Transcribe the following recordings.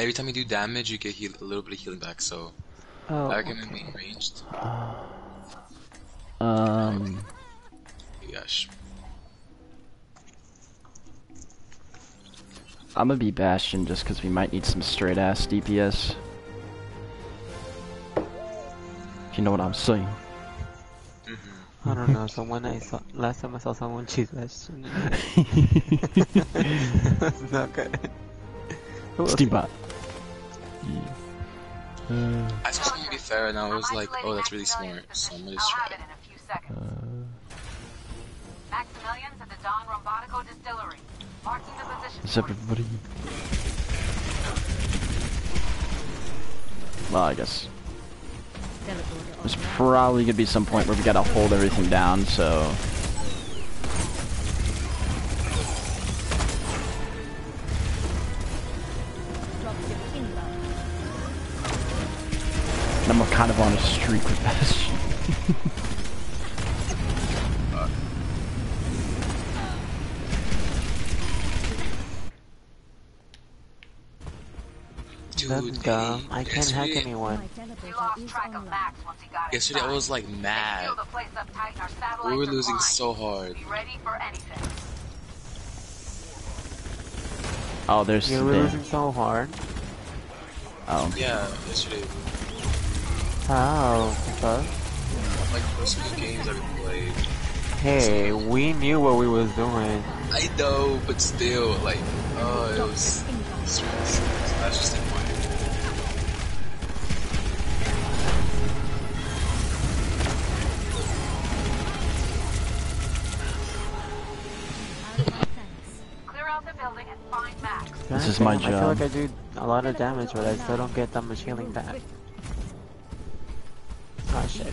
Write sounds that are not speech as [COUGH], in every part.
every time you do damage, you get heal a little bit of healing back. So Oh, I recommend being ranged. Um, Gosh. I'm gonna be Bastion just because we might need some straight ass DPS. If you know what I'm saying. I don't know. Someone I saw last time I saw someone choose Bastion. That's not good. Who was it? Steambot. I saw something be fair, and I was like, oh, that's really smart. So I'm gonna just I'll try. have it in a few seconds. Uh. Maximilien's at the Don Rombotico distillery. Marking the position. Is for everybody? Well, I guess there's probably gonna be some point where we gotta hold everything down. So kind of on a streak with Bastion. Dude, That's dumb. I can't hack anyone. He lost track of Max once he got Yesterday I was like mad. sealed the place up tight and our satellites We were losing so hard. Be ready for anything. Oh, there's You're losing so hard. oh. Yeah, yesterday, How? Because like most of the games that we played. hey, we knew what we was doing. I know, but still, like, oh, it was. That's just annoying. Clear out the building and. This is my damn, I feel like I do a lot of damage, but I still don't get that much healing back. Oh shit.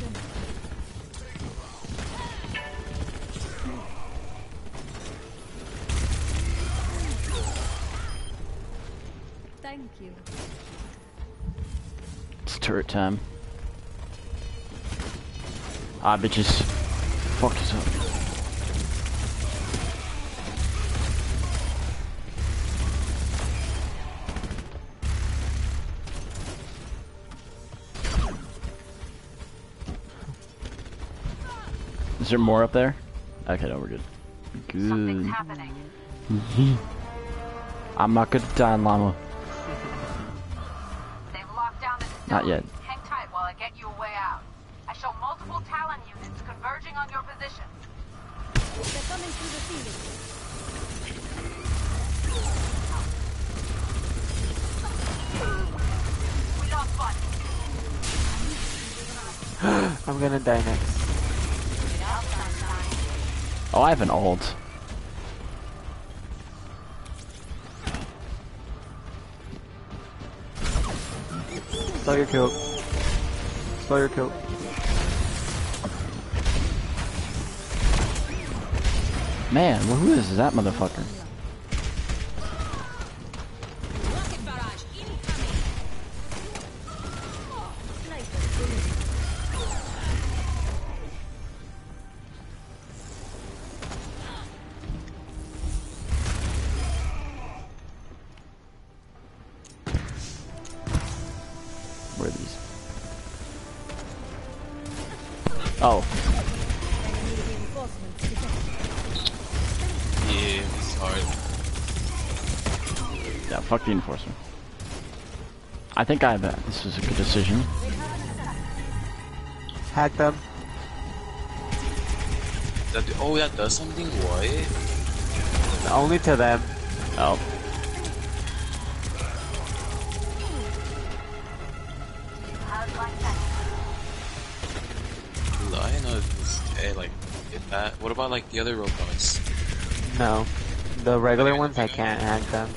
Thank you. It's turret time. Ah, bitches. Fuck this Is there more up there? Okay, no, we're good. Something's Good. happening. [LAUGHS] I'm not good at dying llama. They've locked down the. Not yet. Hang tight while I get you a way out. I show multiple Talon units converging on your position. They're coming through the ceiling. We lost one. [GASPS] I'm gonna die next. Oh, I have an ult. Slow your kill. Slow your kill. Man, well, who is that motherfucker? Think I bet this was a good decision. Hack them. That, oh, that does something? What? Only to them. Oh, How's my? I know this, eh, hey, like, did that. What about, like, the other robots? No. The regular ones, I can't hack them.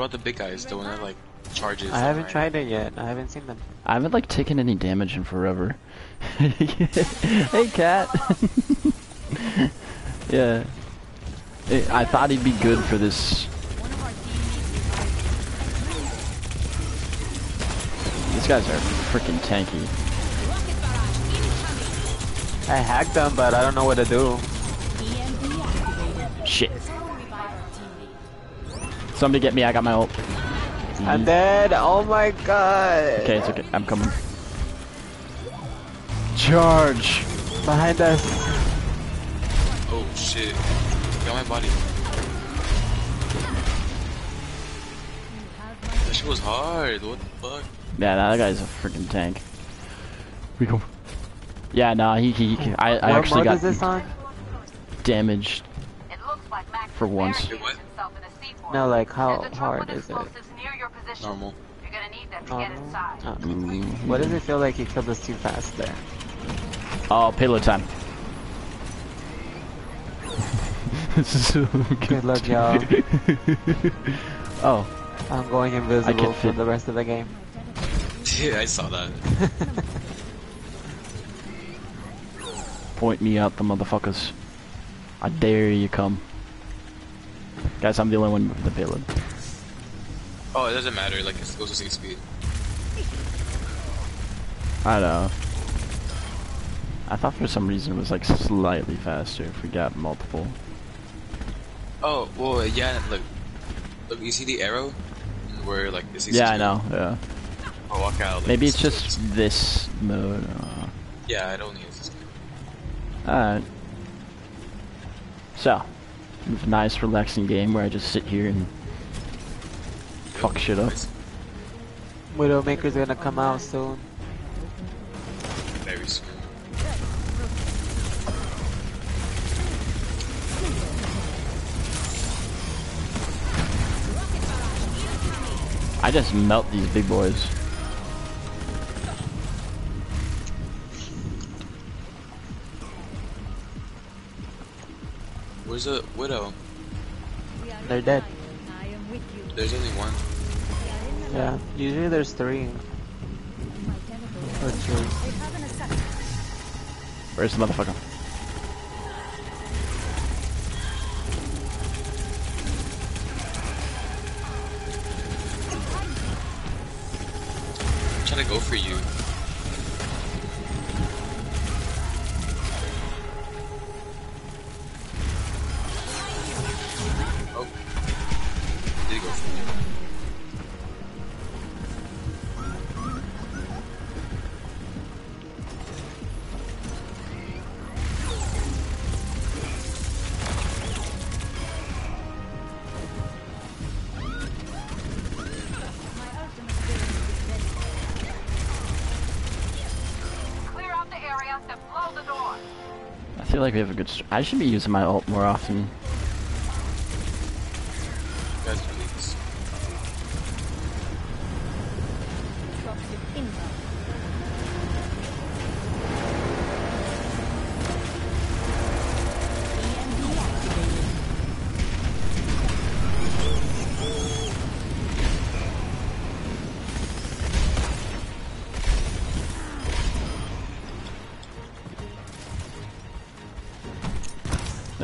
What about the big guys? The one that, like, charges? I haven't right? tried it yet. I haven't seen them. I haven't like taken any damage in forever. [LAUGHS] hey, cat. [LAUGHS] yeah. I I thought he'd be good for this. These guys are freaking tanky. I hacked them, but I don't know what to do. Somebody get me, I got my ult. I'm dead. Oh my god. Okay, it's okay. I'm coming. Charge! Behind us. Oh shit. Got my body. That shit was hard. What the fuck? Yeah, that guy's a freaking tank. We go. Yeah, nah, he, he, he I, I what actually got is this on? damaged. It looks like Max For is once. No, like how There's a truck hard with is it? explosives near your position. Normal. You're gonna need them to get inside. Oh. Mm, What does it feel like you killed us too fast there? Oh, payload time. so [LAUGHS] Good luck, y'all. [LAUGHS] oh, I'm going invisible for the rest of the game. Yeah, I saw that. [LAUGHS] point me out, the motherfuckers. I dare you come. Guys, I'm the only one with the payload. Oh, it doesn't matter. Like it goes to same speed. I know. I thought for some reason it was like slightly faster if we got multiple. Oh, well, yeah. Look, look. You see the arrow? Where like this is. Yeah, I know. Yeah. I'll walk out. Like, Maybe it's this- just this mode. Uh, Yeah, it only is. Alright. So, nice relaxing game where I just sit here and fuck shit up. Widowmaker's gonna come out soon. Very soon. I just melt these big boys. Where's the widow? They're dead. line. I am with you. There's only one. We are in the Yeah, usually there's three or two. They have an assassin. Where's the motherfucker? I'm trying to go for you. Like we have a good. I should be using my ult more often.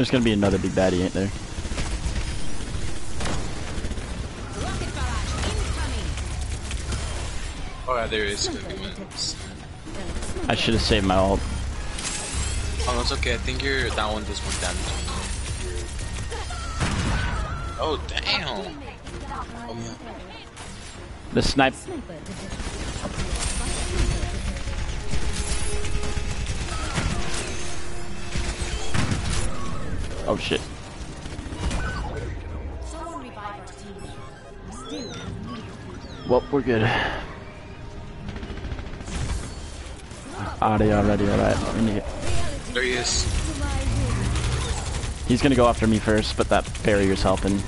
There's gonna be another big baddie, ain't there? Oh, yeah, there is gonna be one. I should have saved my ult. Oh, it's okay. I think you're that one does one damage. Oh, damn. Oh, yeah. The snipe. Oh shit. Someone revive our team. Still have need Well, we're good. Already, already, alright. We need- There he is. to my will. He's gonna go after me first, but that barrier's helping.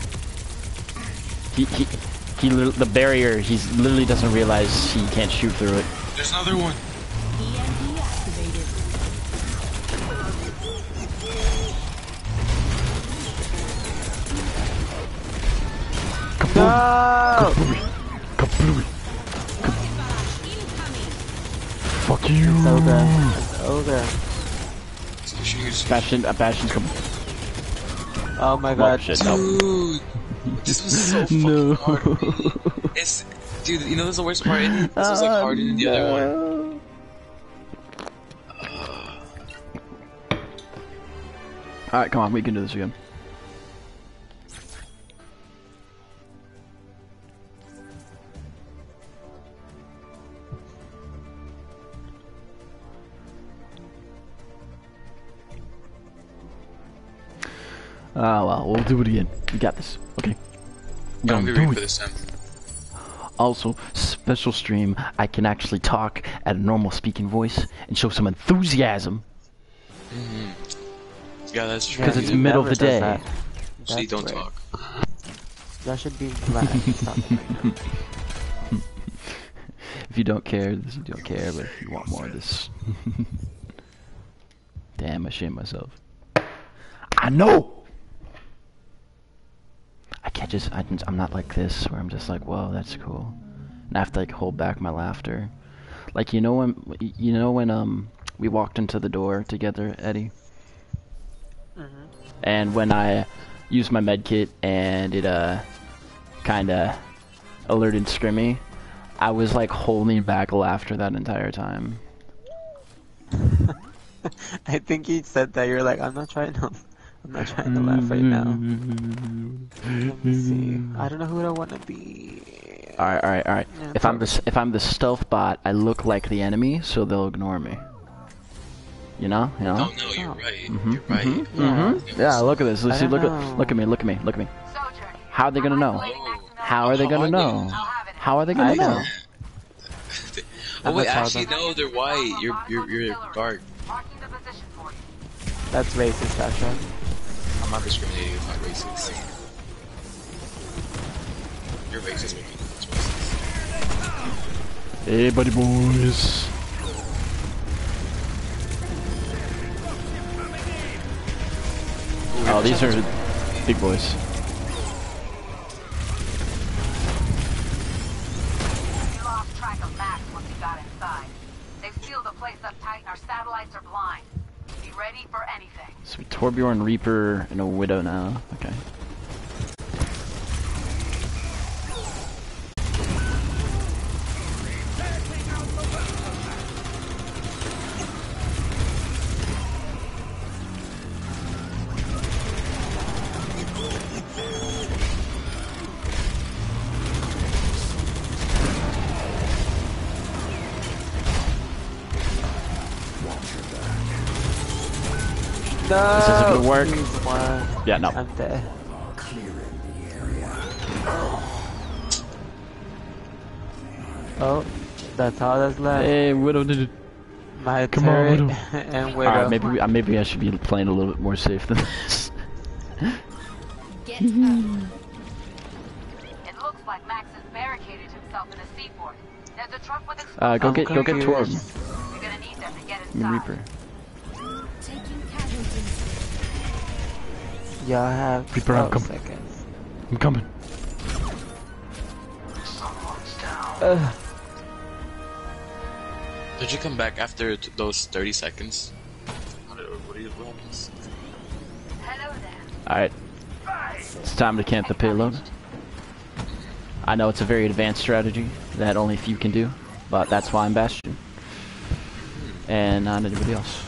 He, he, he, the barrier, he literally doesn't realize he can't shoot through it. There's another one. EMP activated. No! Kablooey. Fuck you. It's Ogre. It's Ogre. He's shooting his- Bastion, uh, Bastion's coming. Oh my Well, god. shit, no. Dude, this was so fucking No. hard. It's, dude, you know what's the worst part? This was like harder than the other one. Alright, come on, we can do this again. Oh well, we'll do it again. We got this. Okay. Yeah, I'm Gonna gonna do read for this time. Also, special stream, I can actually talk at a normal speaking voice and show some enthusiasm. Mm-hmm. Yeah, that's true. 'Cause Yeah, it's middle of the day. does that. See, That's don't weird. talk. That should be black. Stop it right now. If you don't care, this you don't care, but if you want more of this. [LAUGHS] Damn, I shame myself. I know! I can't just, I, I'm not like this, where I'm just like, whoa, that's cool. And I have to like hold back my laughter. Like, you know when, you know when, um, we walked into the door together, Eddie? And when I used my med kit and it, uh, kinda alerted Scrimmy, I was like holding back laughter that entire time. [LAUGHS] I think he said that. You're like, I'm not trying to. I'm not trying to laugh right now. Let me see. I don't know who I want to be. Alright, alright, alright. Yeah, If I'm the if I'm the stealth bot, I look like the enemy, so they'll ignore me. You know, you know. Oh no, you're Oh. right. Mhm, You're right. Yeah. Mhm. Yeah, look at this. I Let's see. Look at look at me. Look at me. Look at me. How are they gonna know? How are they gonna know? they? I'll have it. How are they gonna know. know? [LAUGHS] Oh I'm wait, actually of- no, they're white. You're you're you're dark. Marking the position for you. That's racist, Joshua. I'm not discriminating. It's not racist. You're racist, Mickey. It's racist. Hey, buddy boys. Oh, these are big boys. We lost track of Max once he got inside. They've sealed the place up tight and our satellites are blind. Ready for anything. So Torbjorn, Reaper, and a Widow now. Okay. No. This isn't gonna work. Please. Yeah, no. I'm dead. Oh, that's all that's left. Hey, Widow did it. My come on, turret Widow. [LAUGHS] and Widow. Alright, maybe we, uh, maybe I should be playing a little bit more safe than this. Get out. It looks like Max has barricaded himself in a seaport. There's a truck with explosives. Uh, go I'm get go get Torb. confused. You're gonna need them to get inside. Reaper. Y'all have Reaper, I'm 12 coming. seconds. I'm coming. Ugh. Did you come back after t- those 30 seconds? What, what, do you- what happens? Hello there. Alright. It's time to camp the payload. I know it's a very advanced strategy that only few can do, but that's why I'm Bastion. And not anybody else.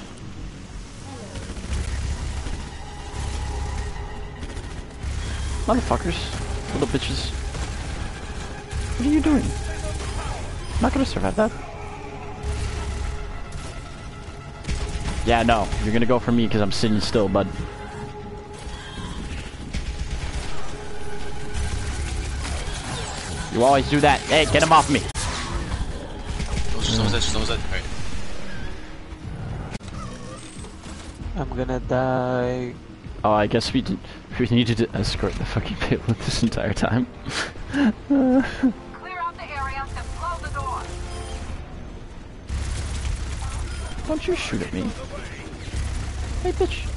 Motherfuckers. Little bitches. What are you doing? I'm not gonna survive that. Yeah, no. You're gonna go for me because I'm sitting still, bud. You always do that. Hey, get him off me. I'm gonna die. Oh, I guess we did. We needed to escort the fucking payload this entire time. Clear out the area and blow the door. Don't you shoot at me. Hey, bitch.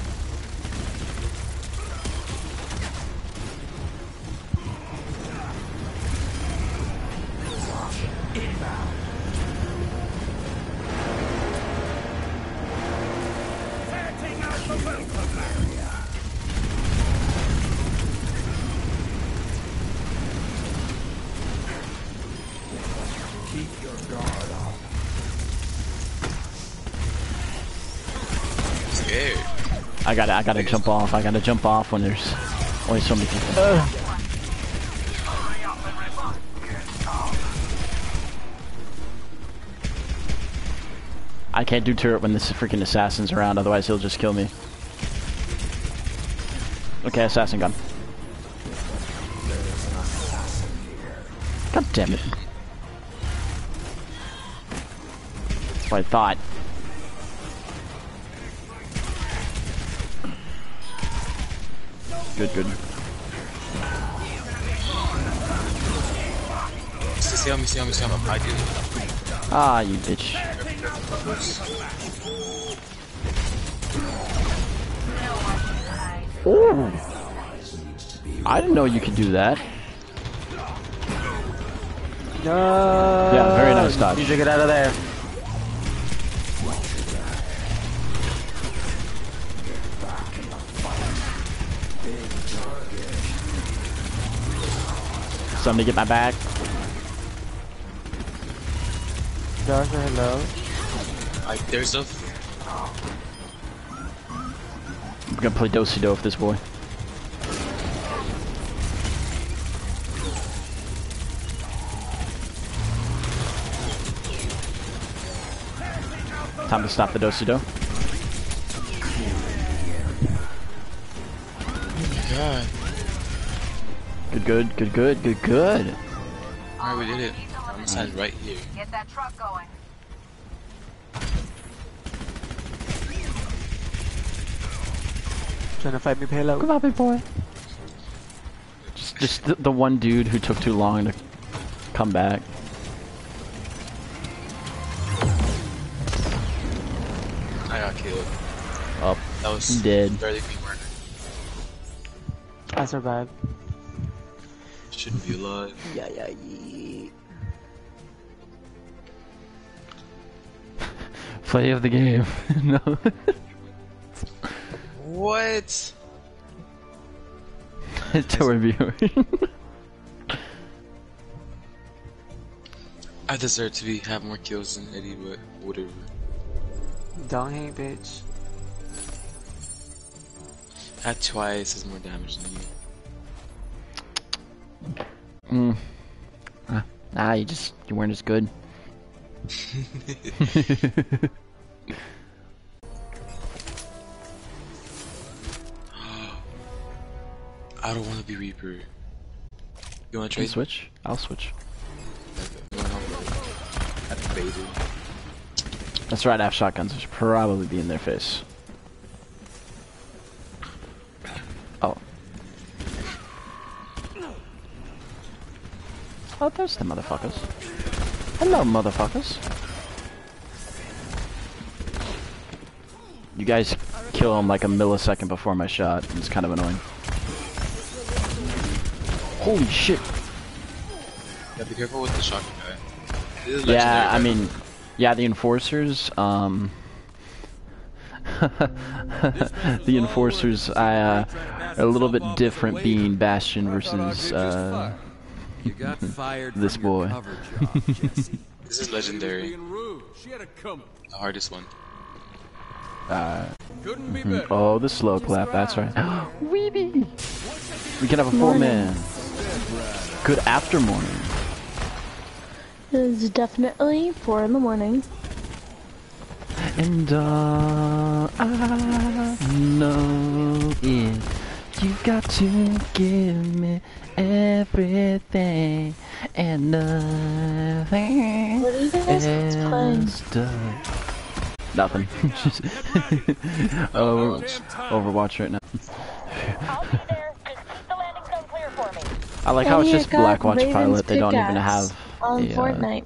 I gotta, I gotta jump off. I gotta jump off when there's only so many people. I can't do turret when this freaking assassin's around, otherwise he'll just kill me. Okay, assassin gun. God damn it. That's what I thought. Good, good. See how me, see how me, see how me. I do. Ah, you bitch. Ooh. I didn't know you could do that. No. Yeah, very nice dodge. You should get out of there. Somebody get my back. Joshua, hello. I, there's a. I'm gonna play do-si-do with this boy. Time to stop the do-si-do. God. Good, good, good, good, good, good. Alright, we did it. I'm sign right here. Get that truck going. Trying to fight me, payload. Come on, big boy. Just, just the, the one dude who took too long to come back. I got killed. Up. That was Dead. barely be murdered. I survived. Shouldn't be alive. Yeah, yeah, yeah. Play of the game. [LAUGHS] no. What? [LAUGHS] to review. I deserve to be have more kills than Eddie, but whatever. Don't hate, bitch. I had twice as more damage than you. Mm. Ah, nah, you just you weren't as good. [LAUGHS] I don't want to be Reaper. You want to trade? switch? I'll switch. That's right, I have shotguns. I should probably be in their face. Oh. Oh, there's the motherfuckers. Hello, motherfuckers. You guys kill him like a millisecond before my shot. It's kind of annoying. Holy shit. Yeah, be careful with the shotgun guy. Yeah, I mean, yeah, the enforcers, um... [LAUGHS] the enforcers, I, uh, are a little bit different being Bastion versus, uh, You got [LAUGHS] fired this from boy. cover job, [LAUGHS] Jesse. This is legendary. She had it coming. The hardest one. uh, Couldn't be better. oh, the slow clap, that's right. [GASPS] Weeby! We can have a full man. Good after morning. It's definitely four in the morning. And all I know is you got to give me everything and nothing What are you guys playing? else. Nothing. [LAUGHS] Just oh, Overwatch right now. I'll be there. Just keep the landing zone clear for me. I like how it's just Blackwatch Raven's Pilot. They don't even have on a, uh, Fortnite.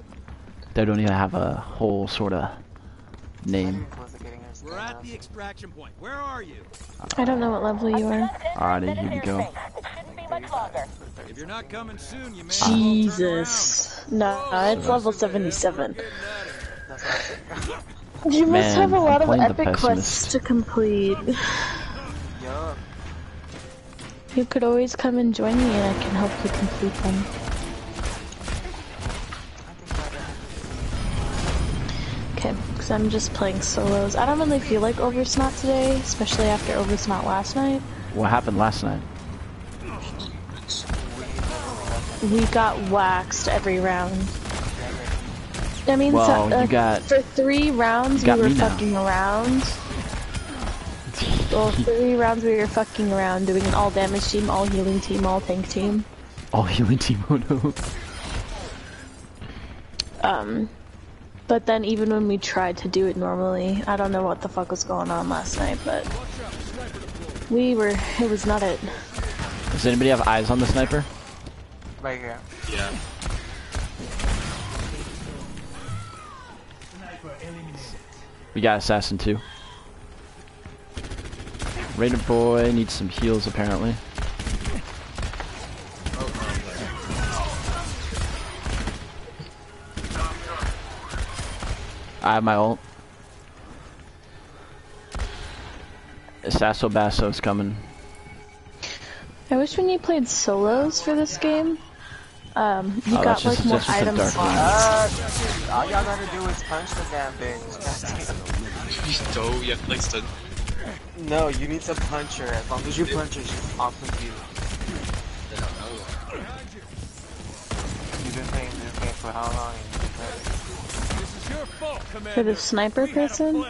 they don't even have a whole sort of name. We're at the extraction point. Where are you? I don't know what level you are. Alrighty, here we go. It shouldn't be much longer. If you're not coming soon, you may as well Jesus. No, it's level 77. [LAUGHS] You must Man, have a lot of epic quests to complete. You could always come and join me and I can help you complete them. Because I'm just playing solos. I don't really feel like Oversnot today, especially after Oversnot last night. What happened last night? We got waxed every round. I mean, Well, so, uh, got- for three rounds we were me now. fucking around. [LAUGHS] Well, three rounds we were fucking around doing an all damage team, all healing team, all tank team. All healing team mono. Um, but then even when we tried to do it normally, I don't know what the fuck was going on last night, but we were, it was not it. Does anybody have eyes on the sniper? Right here. Yeah. We got assassin too. Raider boy needs some heals apparently. I have my ult. Sasso Basso's coming. I wish when you played solos for this game, um, you Oh, got like just- more that's just item slots. Uh, all y'all gotta do is punch the damn bitch. So you have to like stun. No, you need to punch her. As long as you punch her, she's off of you. You've been playing this game for how long? For the sniper We had a person?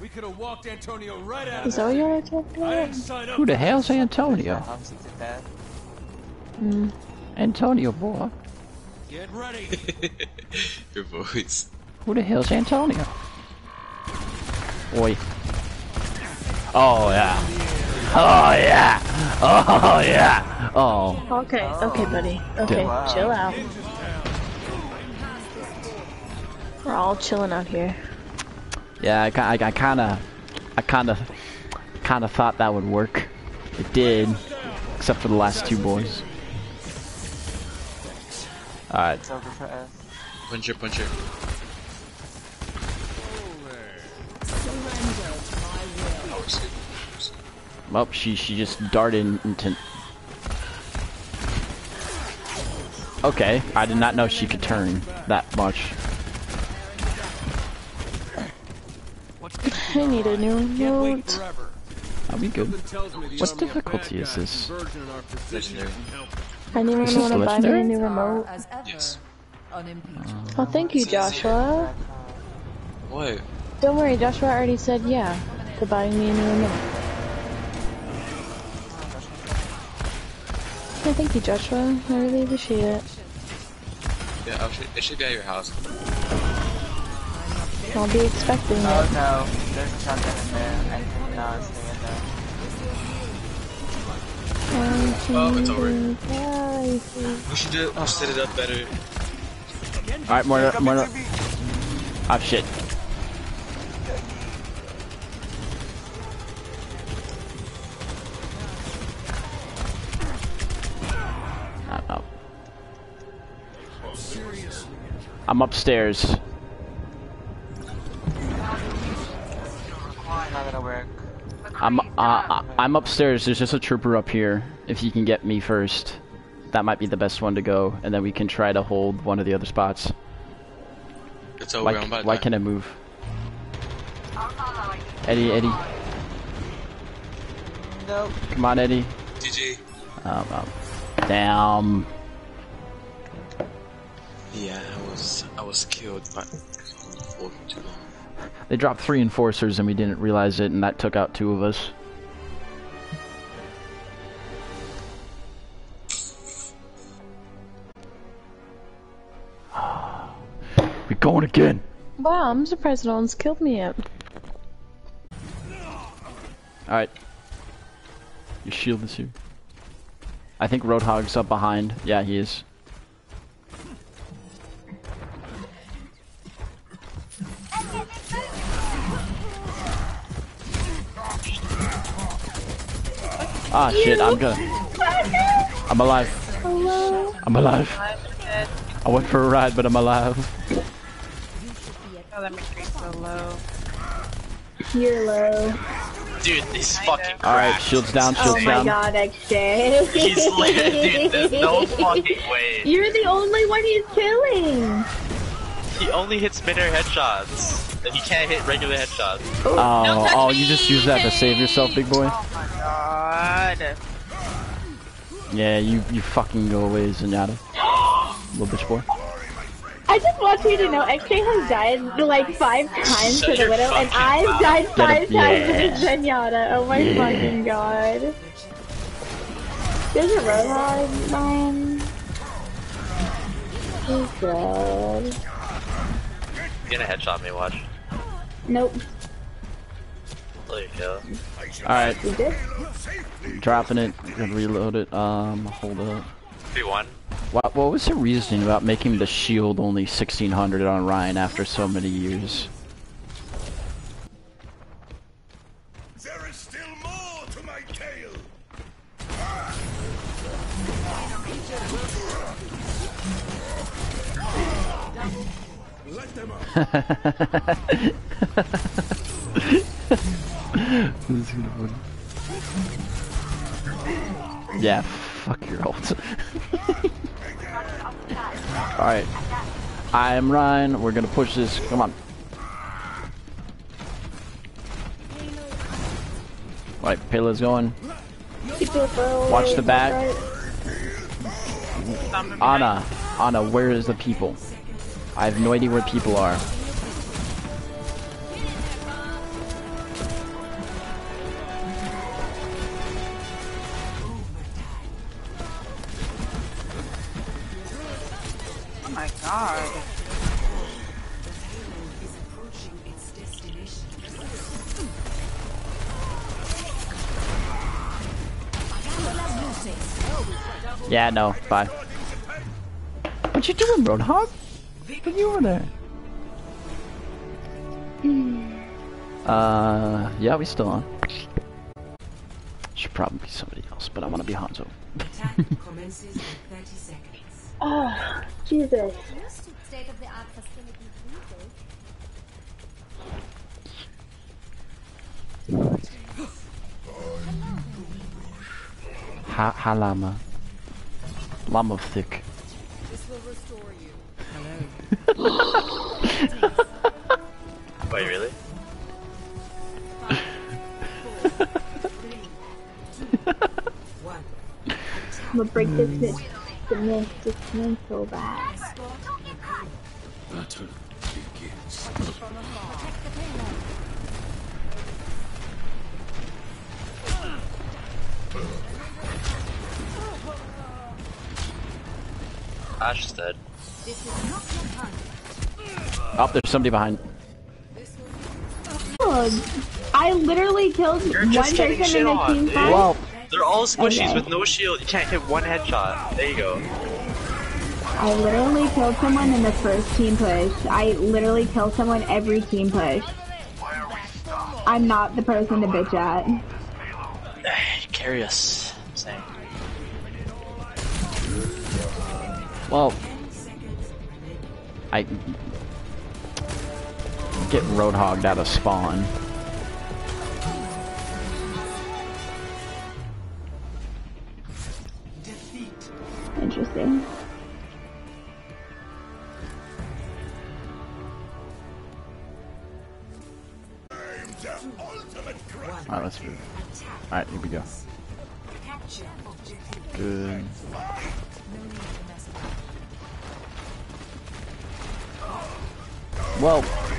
We could have walked Antonio right out Is that what there. you're talking about? didn't sign up Who the hell's. Antonio? Helps you to death. Mm. Antonio boy. Get ready. [LAUGHS] Your voice. Who the hell's Antonio? Oi. Oh yeah. Oh yeah. Oh yeah. Oh. Okay, okay, buddy. Okay, Wow. chill out. We're all chilling out here. Yeah, I, ki- I, I kind of, I kind of, kind of thought that would work. It did, except for the last two boys. All right, It's over for us. Puncher, puncher. Oh, well, she she just darted into. Okay, I did not know she could turn that much. I need a new Can't wait remote. forever. Are we good? Something the What difficulty is this? converging in our position Legendary. Anyone this want to buy me a new remote? Yes. unimpeached. Oh, thank you, Joshua. What? Don't worry, Joshua already said yeah to buying me a new remote. Yeah, thank you, Joshua. I really appreciate it. Yeah, should, it should be at your house. I'll be expecting Oh it. no, there's a shotgun in there. I cannot stay in there. Oh, it's over. Bye. We should do, we should set it up better. All right, more, Come more. into me. Oh shit. I'm up. I'm upstairs. I'm uh, I- I'm upstairs. There's just a trooper up here. If you can get me first, that might be the best one to go, and then we can try to hold one of the other spots. It's over. Why, I'm about why to can I move? I'll follow you. Eddie, Eddie, Nope. come on, Eddie. GG. Um, um, damn. Yeah, I was I was killed but. for too long. They dropped three enforcers and we didn't realize it, and that took out two of us. [SIGHS] We're going again. Wow, I'm surprised no one's killed me yet. Alright. Your shield is here. I think Roadhog's up behind. Yeah, he is. Ah shit, I'm gonna. I'm alive. Hello? I'm alive. I went for a ride, but I'm alive. Oh, that makes me so low. You're low. Dude, this fucking Alright, cracked. shields down, Oh shields my down. god, XJ. He's lit, dude. There's no fucking [LAUGHS] way. You're the only one he's killing. He only hits mid-air headshots. And he can't hit regular headshots. Oh, oh, oh you just use that to save yourself, big boy? Oh my God. Yeah, you, you fucking go away, Zenyatta. Little bitch boy. I just want you to know, XJ has died like five times Shut to the Widow, and I've mouth. died five Yeah. times to the Zenyatta. Oh my fucking god. There's a Roadhog, Rein. He's good. You're gonna headshot me, watch. Nope, There you go. Alright, dropping it, gonna reload it. Um, hold up. 3-1. What, what was the reasoning about making the shield only 1600 on Rein after so many years? [LAUGHS] Yeah, fuck your ult. [LAUGHS] Alright. I am Rein, we're gonna push this, come on. Alright, Payload's going. Watch the back. Ana, Ana, where is the people? I have no idea where people are. Oh my god. Yeah, no, bye. What you doing, Roadhog? What you over there? Uh, yeah, we still on. Should probably be somebody else, but I want to be Hanzo. Commences in 30 seconds. Oh, Jesus. State of the art facility Ha, ha llama. Llama thick. Wait, really? I'm gonna break this bitch. The myth, this myth so bad. Battle begins. Ashe is dead. Oh, there's somebody behind. I literally killed You're one just getting person shit in the on, team dude. fight. Well, They're all squishies Okay. with no shield. You can't hit one headshot. There you go. I literally killed someone in the first team push. I literally kill someone every team push. I'm not the person to bitch at. [SIGHS] Carry us. I'm saying. well. I get roadhogged out of spawn. Interesting. Alright, let's move. Alright, here we go. Good. Well,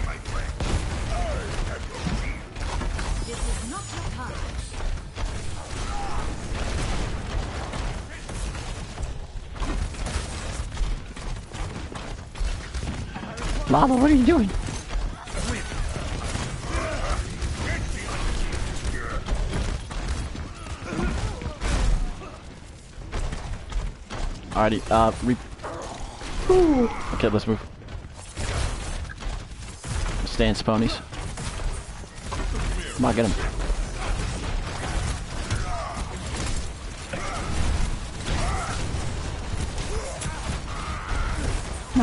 Lava, what are you doing? Alrighty, uh, re- Okay, let's move. Stand ponies. Come on, get him.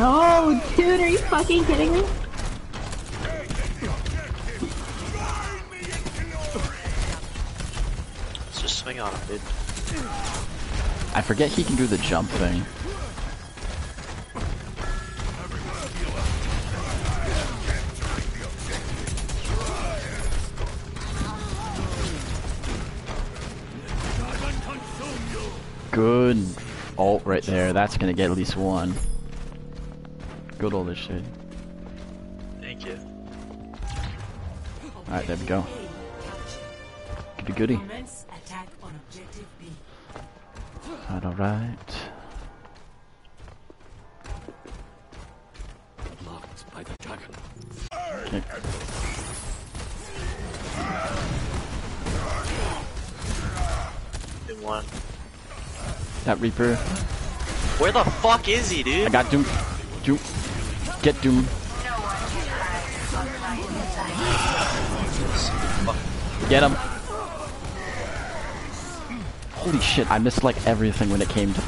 No, dude, are you fucking kidding me? Let's just swing on him, dude. I forget he can do the jump thing. Good ult right there. That's gonna get at least one. Good old shit. Thank you. Alright, there we go. Goody goody. Commence attack on objective B. Alright, alright. Blocked by the dragon. Okay. One. That Reaper. Where the fuck is he, dude? I got Doom. Doom. Get Doom. Get him. Holy shit, I missed like everything when it came to...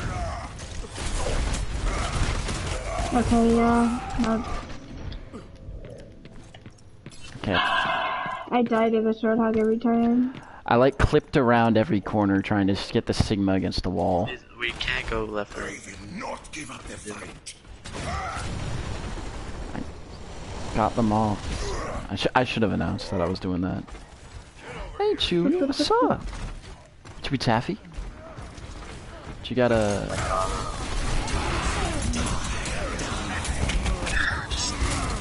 Okay, yeah. No, Okay. I died of a short hog every time. I like clipped around every corner trying to get the Sigma against the wall. We can't go left or right. Not give up the fight. Got them all. I, sh I should have announced that I was doing that. Hey, Chewy, [LAUGHS] what's up? Chewy Taffy? You got a...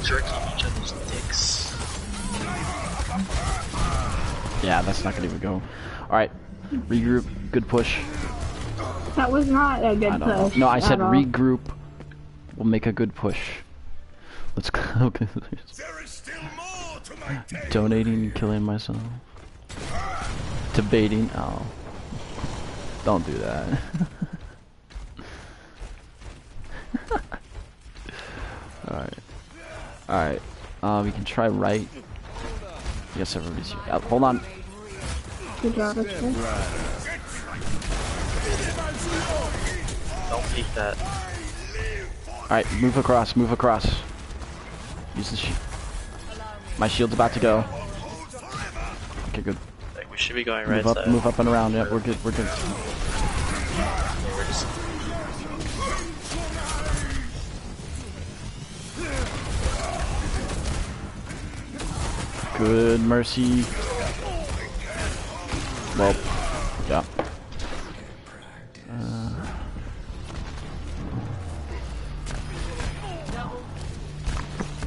Jerking each other's dicks. Yeah, that's not gonna even go. Alright, regroup, good push. That was not a good I know. push. No, I said all. regroup. We'll make a good push. Let's go. There is still more to my tale. [LAUGHS] Donating, killing myself. Debating. Oh. Don't do that. [LAUGHS] Alright. Alright. Uh, we can try right. Yes, everybody's here. Uh, hold on. Good job, Richard. Don't peek that. Alright, move across, move across. Use the shield. My shield's about to go. Okay, good. Like, we should be going right Move up, side. move up and around. Yep, we're good, we're good. We're just Good, Mercy. Well, yeah.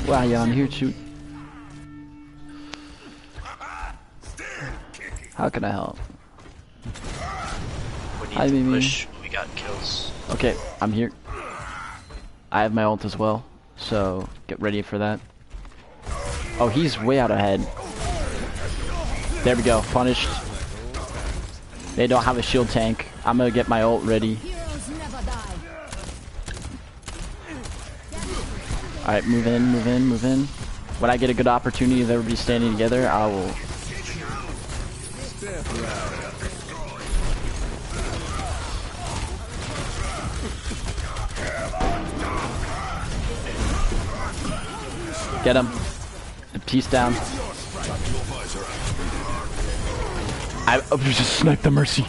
Wow, yeah, I'm here to. How can I help? we need push. We got kills. Okay, I'm here. I have my ult as well, so get ready for that. Oh, he's way out ahead. There we go, punished. They don't have a shield tank. I'm gonna get my ult ready. Heroes never die. Alright, move in, move in, move in. When I get a good opportunity of everybody standing together, I will... Get him. Peace down. I, oh, I just sniped the Mercy.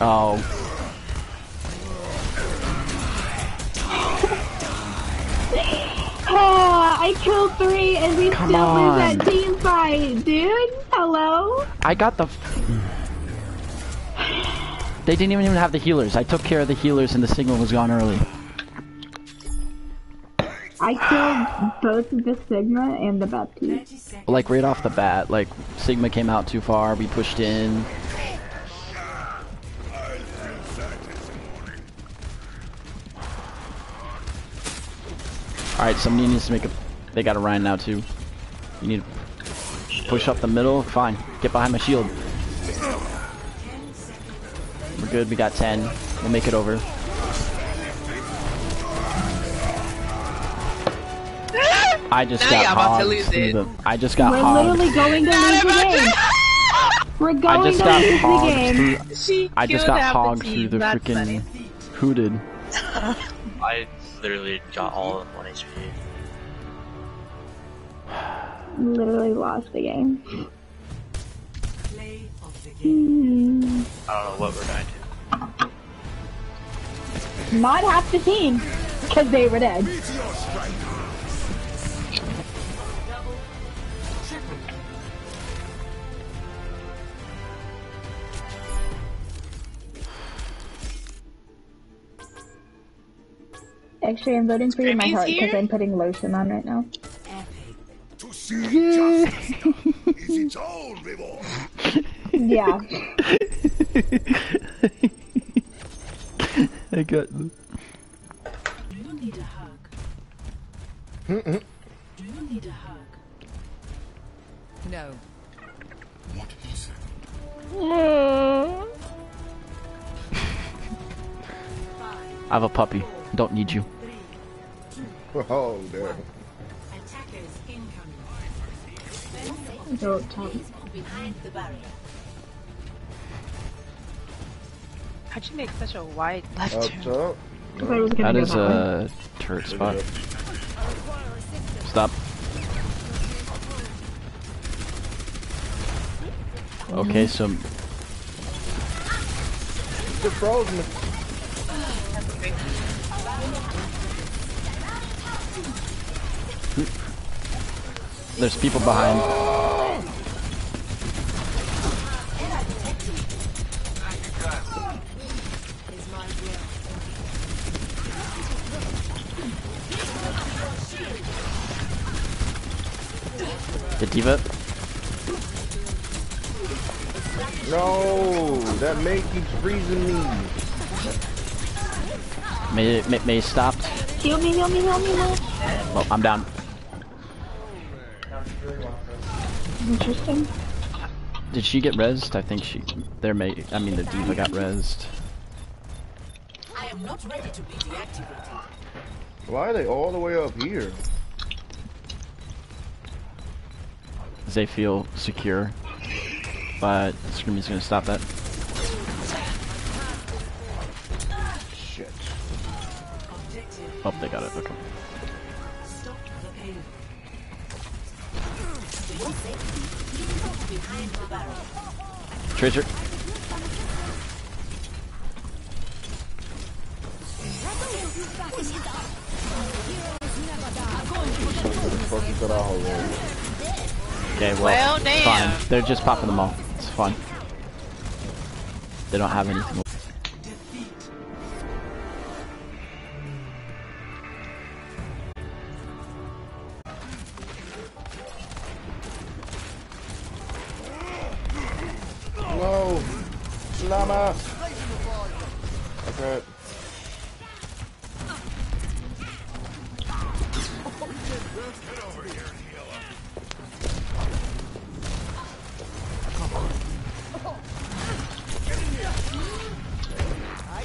Oh. I killed three and we Come still on. lose that team fight, dude. Hello? I got the. They didn't even have the healers. I took care of the healers and the signal was gone early. I killed both the Sigma and the Baptiste. Like right off the bat, like Sigma came out too far, we pushed in. Alright, somebody needs to make a. They got a Rein now too. You need to push up the middle. Fine. Get behind my shield. We're good. We got 10. We'll make it over. I just Now got you're about to hogged lose through it. the. I just got We're hogged. literally going to lose the game. We're I going just to got lose the hogged game. through. She I just got half the hogged team, through the freaking funny. hooted. I literally got all in 1 HP. Literally lost the game. Play of the game. Hmm. I don't know what we're going to. do. Not half the team, because they were dead. Actually, I'm voting for you in my heart because? I'm putting lotion on right now. To see justice is its own reward. Yeah. [LAUGHS] I got. Do you need a hug? Do you need a hug? No. What is it? I have a puppy. Don't need you. Oh, damn. Go up top. Behind the barrier. How'd you make such a wide left Up turn? top. I thought it was gonna That go is that way. a turret spot. Stop. Okay, so Just froze me. There's people behind. The D.Va. No, that mate keeps freezing me. Mei may, may stop. Heal me, heal me, heal me, heal me. Well, I'm down. Interesting. Did she get rezzed? I think she. Their Mei. I mean, the D.Va got rezzed. I am not ready to be deactivated. Why are they all the way up here? They feel secure, but Scrimmy's gonna stop that. Shit. Oh, they got it. Okay. Bro. Okay, well, Well, damn. fine. They're just popping them all. It's fine. They don't have anything. No. Llama. Okay.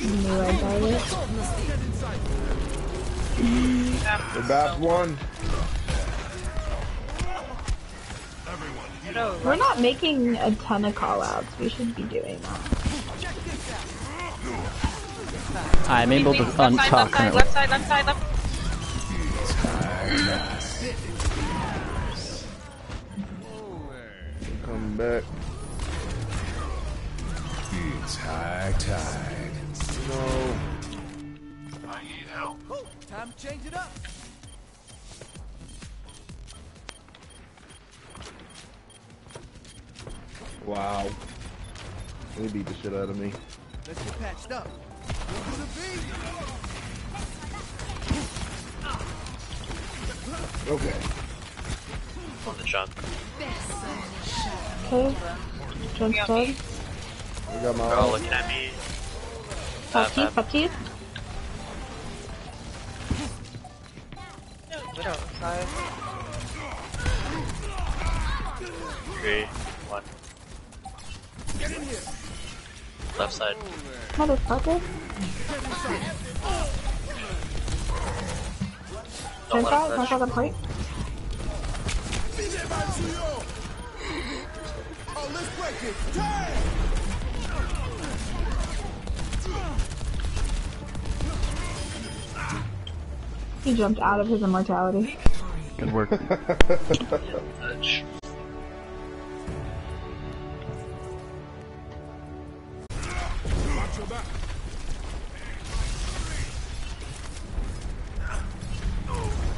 Knew I'd it. The back one. We're not making a ton of callouts. We should be doing that. I'm able to Left side, untalk left side, left side, left side, left Come back. It's high tide. No. I need help. Time to change it up. Wow. They beat the shit out of me. Let's get patched up. Go to the beat. Okay. On the jump. Okay. Jump dead. We got my They're all looking at me. Fuck you, fuck you. Widow side. Three, one. Left side. Motherfucker. Don't Jump let out, him jump touch. out the point. Oh, let's break it. Turn! He jumped out of his immortality. Good work.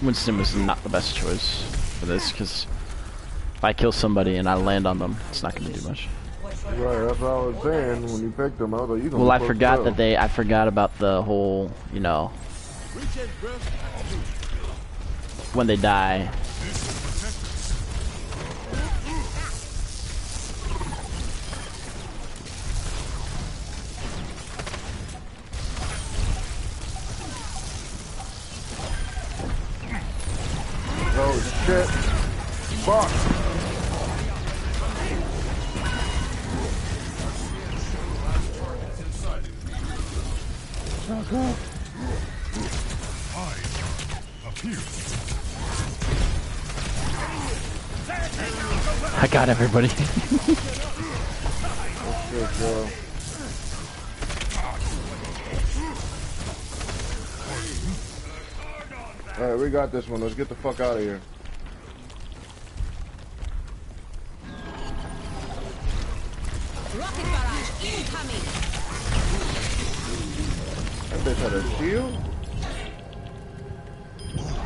Winston was not the best choice for this because if I kill somebody and I land on them, it's not going to do much. Right, that's what I was saying when you picked them. I was like, you gonna Well, I forgot that they. I forgot about the whole, you know, When they die. Shit. Fuck. Up. I got everybody. [LAUGHS] Good. Alright, we got this one. Let's get the fuck out of here. Rocket barrage incoming. That bitch had a shield?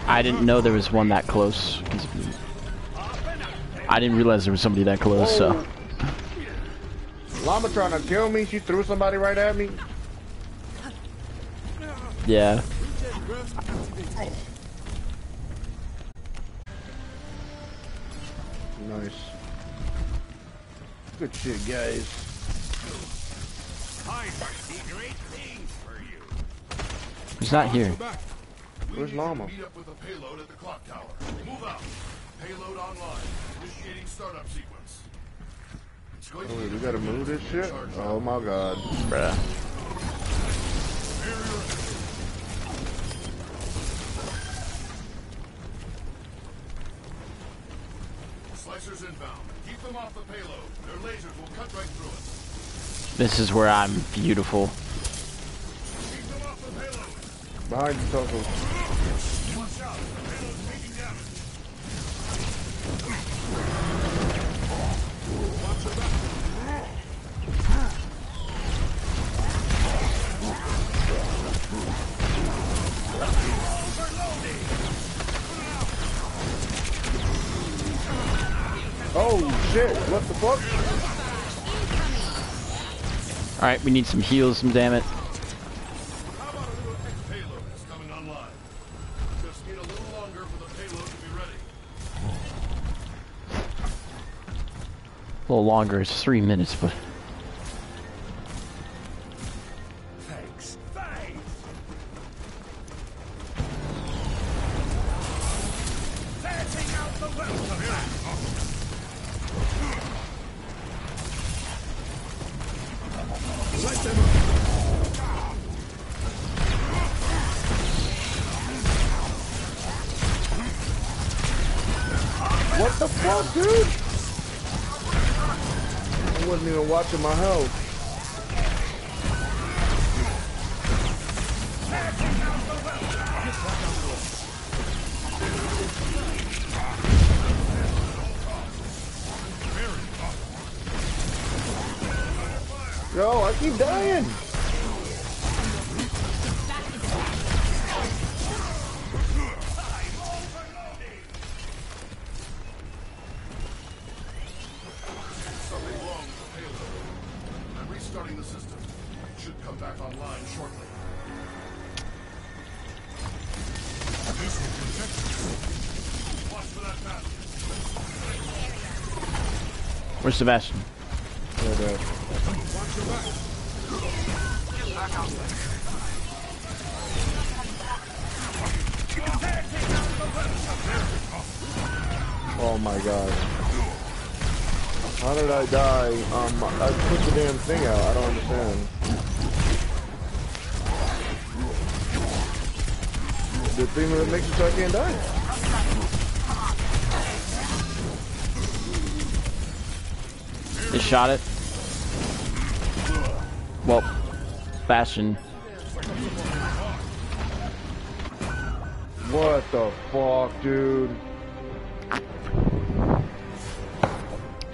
I didn't know there was one that close. I didn't realize there was somebody that close, so. Llama trying to kill me. She threw somebody right at me. Yeah. Nice. Good shit, guys. He's not here. Where's Llama? Meet up with a payload at the clock tower. Move out. Payload online. Initiating startup sequence. Oh, wait, we gotta move this shit? Oh my god. Bruh. Slicers inbound. Keep them off the payload. Their lasers will cut right through it. This is where I'm beautiful. Behind you, Tussle. Watch out. Payload's taking damage. Oh shit, what the fuck? Alright, we need some heals, some damn it. Is a little longer it's three minutes, but. My health. Where's. Oh my god. How did I die? Um, I put the damn thing out. I don't understand. The thing that makes it so I can't die. They shot it. Well, Bastion. What the fuck, dude?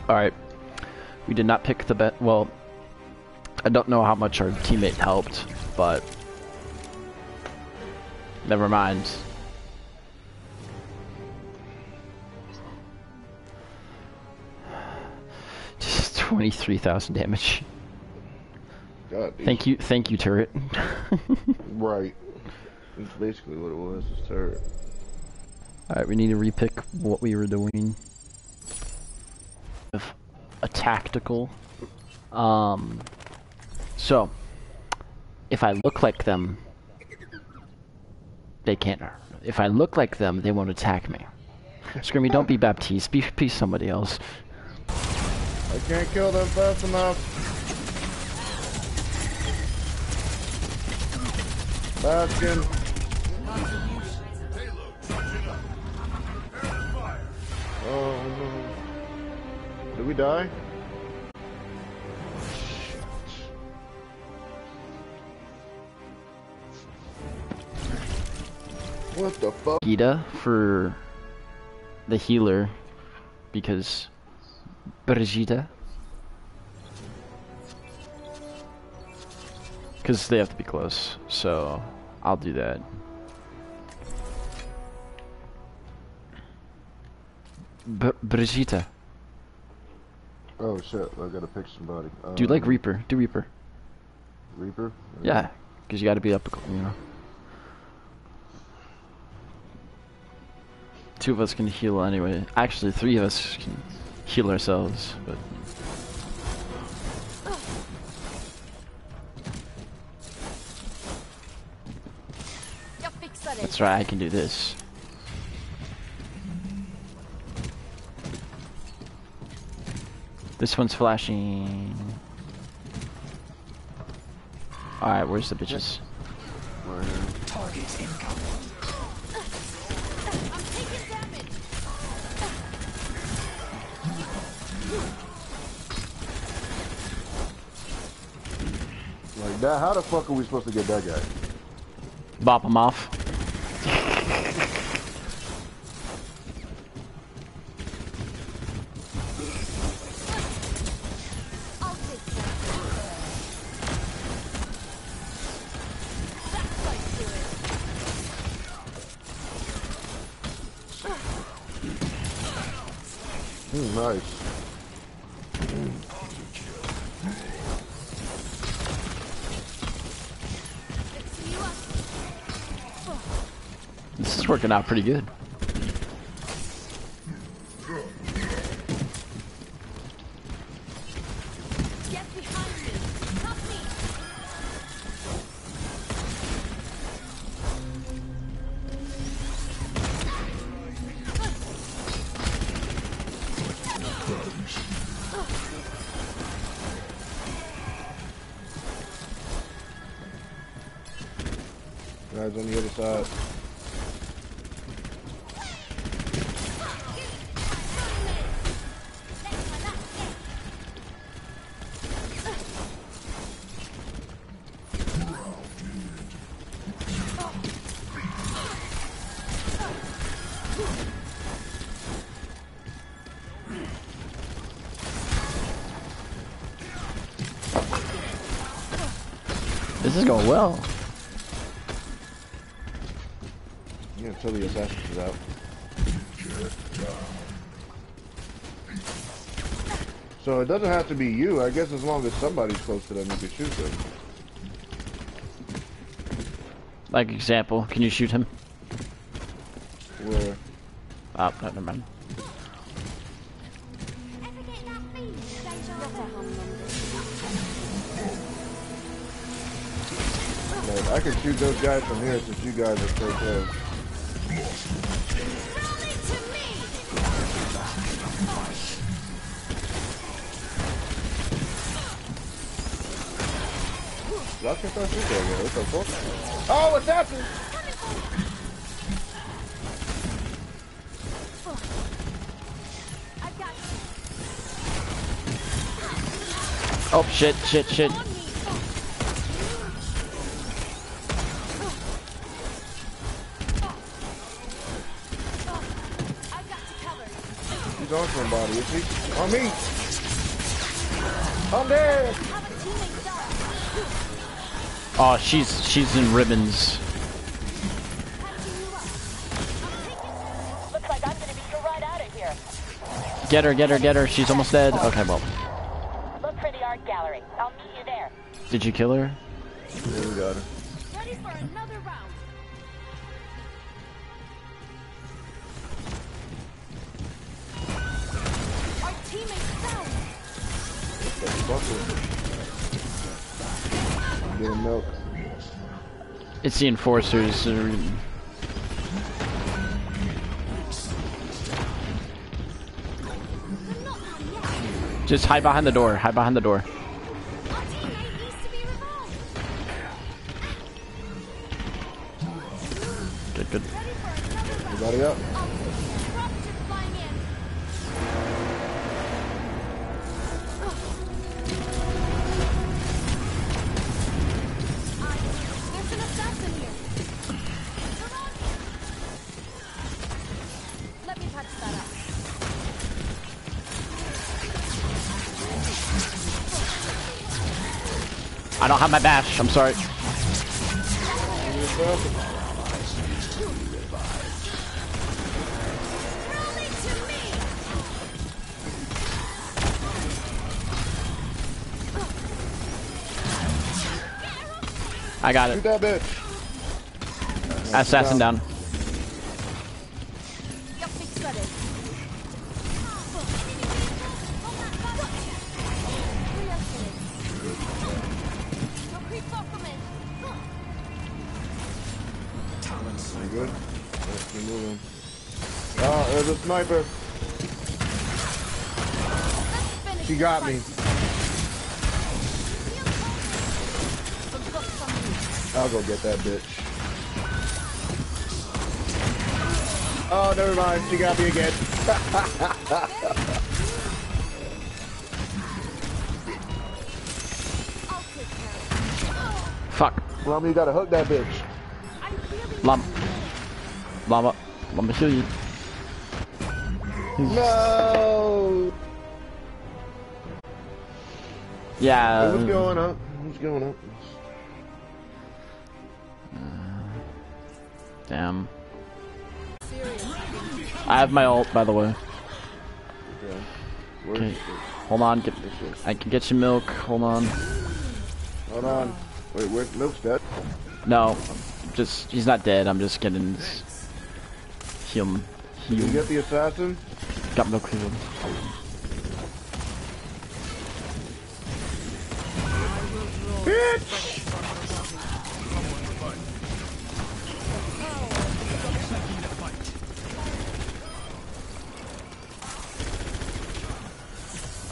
Alright. We did not pick the bet. Well, I don't know how much our teammate helped, but. Never mind. 23,000 damage. God, Thank you, thank you, turret. [LAUGHS] Right. That's basically what it was, this turret. Alright, we need to repick what we were doing. Of A tactical. Um, so, if I look like them, they can't. If I look like them, they won't attack me. Scrimmy, don't be Baptiste. Be, be somebody else. I can't kill them fast enough. Baskin. Oh no. Did we die? What the fuck? Gita for the healer because Brigitte. Because they have to be close, so I'll do that. B Brigitte. Oh shit, I gotta pick somebody. Um, Do you like Reaper? Do Reaper. Reaper? Yeah, because you gotta be up, you know. Two of us can heal anyway. Actually, three of us can heal ourselves, but... That's right, I can do this. This one's flashing. Alright, where's the bitches? Targets incoming. Like that, how the fuck are we supposed to get that guy? Bop him off. Hmm, nice. This is working out pretty good. Going well. Yeah, until the assassin's is out. So it doesn't have to be you. I guess as long as somebody's close to them, you can shoot them. Like example, can you shoot him? Where? Oh, no, never mind. Can those guys from here since you guys are so close. Shoot there, the fuck? Oh, assassin! Oh, shit, shit, shit. He's on somebody, is he? On me! I'm dead! Oh, she's she's in ribbons. Looks like I'm gonna be your ride out of here. Get her, get her, get her. She's almost dead. Okay, well. Look for the art gallery. I'll meet you there. Did you kill her? It's the enforcers. Just hide behind the door. Hide behind the door. I don't have my bash. I'm sorry. I got Shoot it. that bitch. Assassin down. Your sniper. She got me. I'll go get that bitch. Oh, never mind. She got me again. [LAUGHS] Fuck. Lummy, you gotta hook that bitch. Llama. Let me show you. [LAUGHS] No. Yeah. Hey, what's um, going on? What's going on? Uh, damn. I have my ult, by the way. Okay. Where's Okay. it? Hold on. Get, I can get you milk. Hold on. Hold on. Wait, where's Milk's dead? No. Just, he's not dead. I'm just getting his heal. You get the assassin? Got milk healed. Bitch!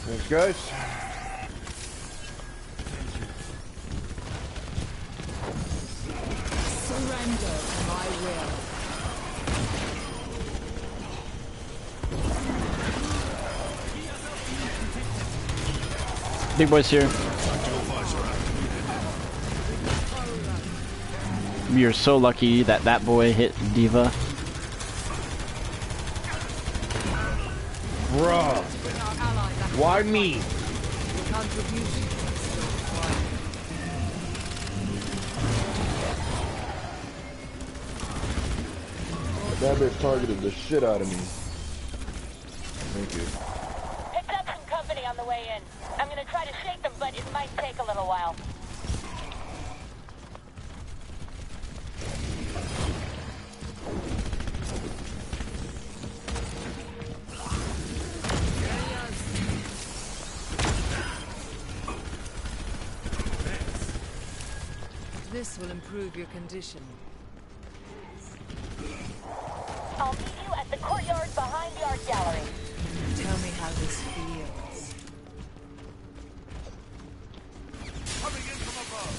Thanks, guys. Boy's here. We are so lucky that that boy hit D.Va. Bruh. Why me? That bitch targeted the shit out of me. This will improve your condition. I'll meet you at the courtyard behind the art gallery. Tell me how this feels. Coming in from above.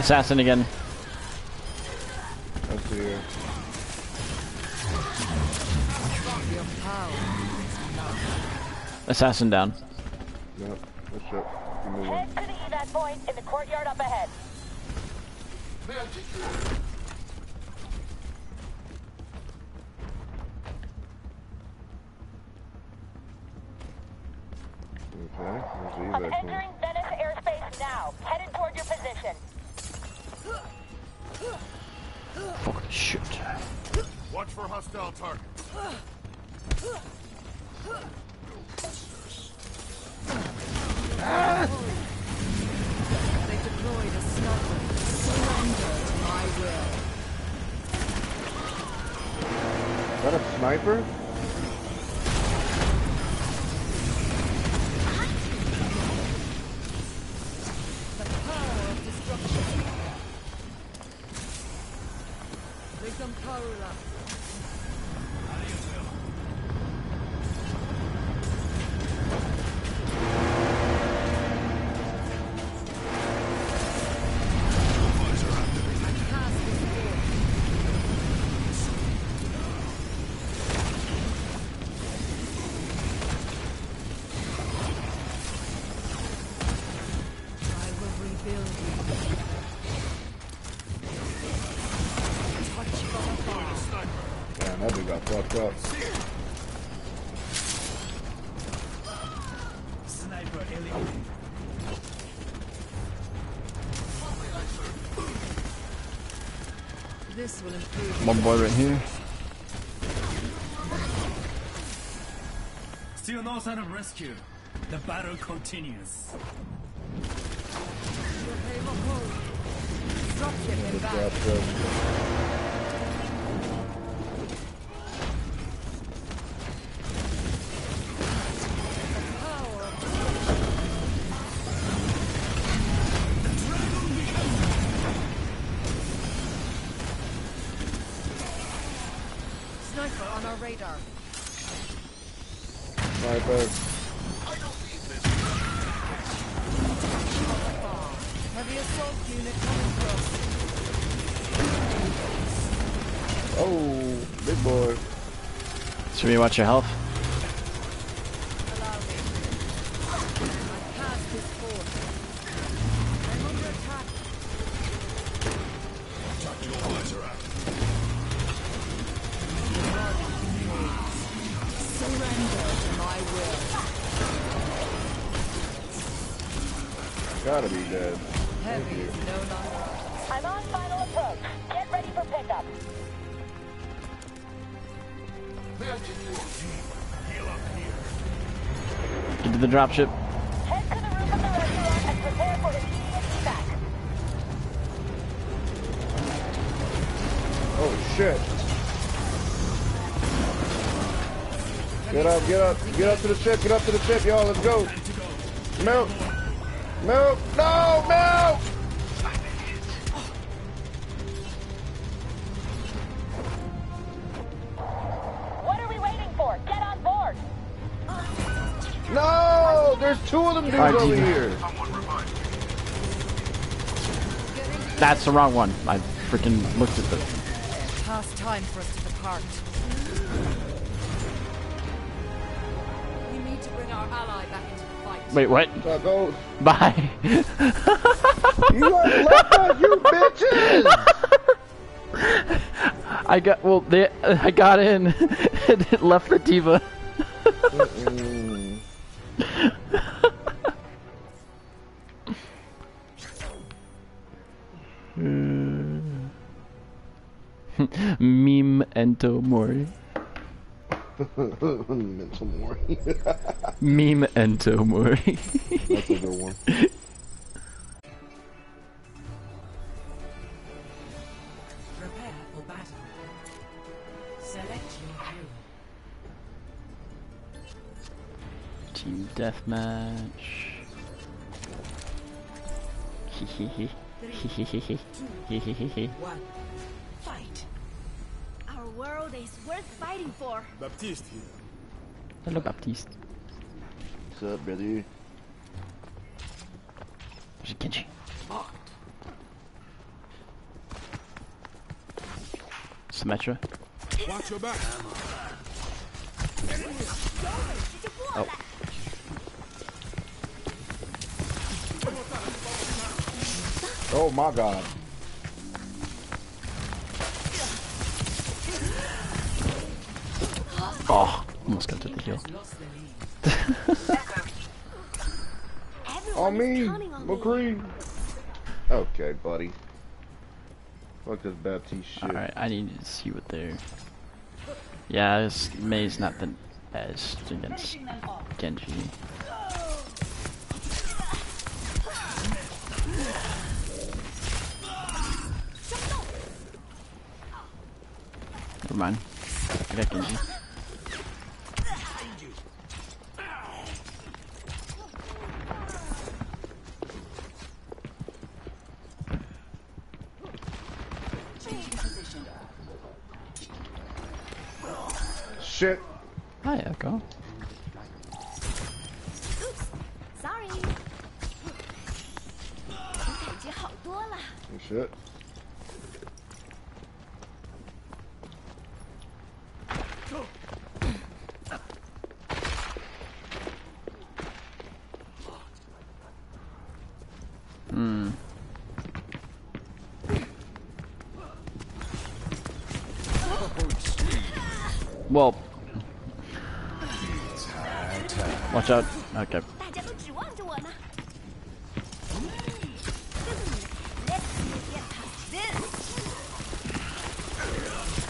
Assassin again. Assassin down. Will improve. One boy right here. Still no sign of rescue. The battle continues. Good job, Sniper. Heavy assault unit coming through. Oh, big boy. Should we watch your health? Gotta be dead. Heavy is no longer. I'm on final approach. Get ready for pickup. Get to the dropship. Head to the roof of the restaurant and prepare for immediate evac. Oh shit. Get up, get up, get up to the ship, get up to the ship, y'all, let's go. Milk! Milk! No! Milk! What are we waiting for? Get on board. No! There's two of them dudes Alright, over here. That's the wrong one. I freaking looked at the. Past time for us to depart. Wait, what? Go. Bye. [LAUGHS] You guys left us, you bitches! I got well. They, I got in and it [LAUGHS] left the D.Va. Mm. Meme ento mori. [LAUGHS] Mental more. Meme ento mori. That's a good one. Prepare for battle. Select your hero. Team deathmatch. One. Fight. Our world is worth fighting for. Baptiste here. Hello, Baptiste. What's up, brother? There's Genji. Symmetra. Watch your back. Oh. Oh my god. Oh, almost got to the kill. On me, McCree. Okay, buddy. Fuck this Baptiste shit. Alright, I need to see what they're. Yeah, this Mei's not the best against Genji. Never mind. I got Genji. 哦，，sorry。好多了。Watch out. Okay.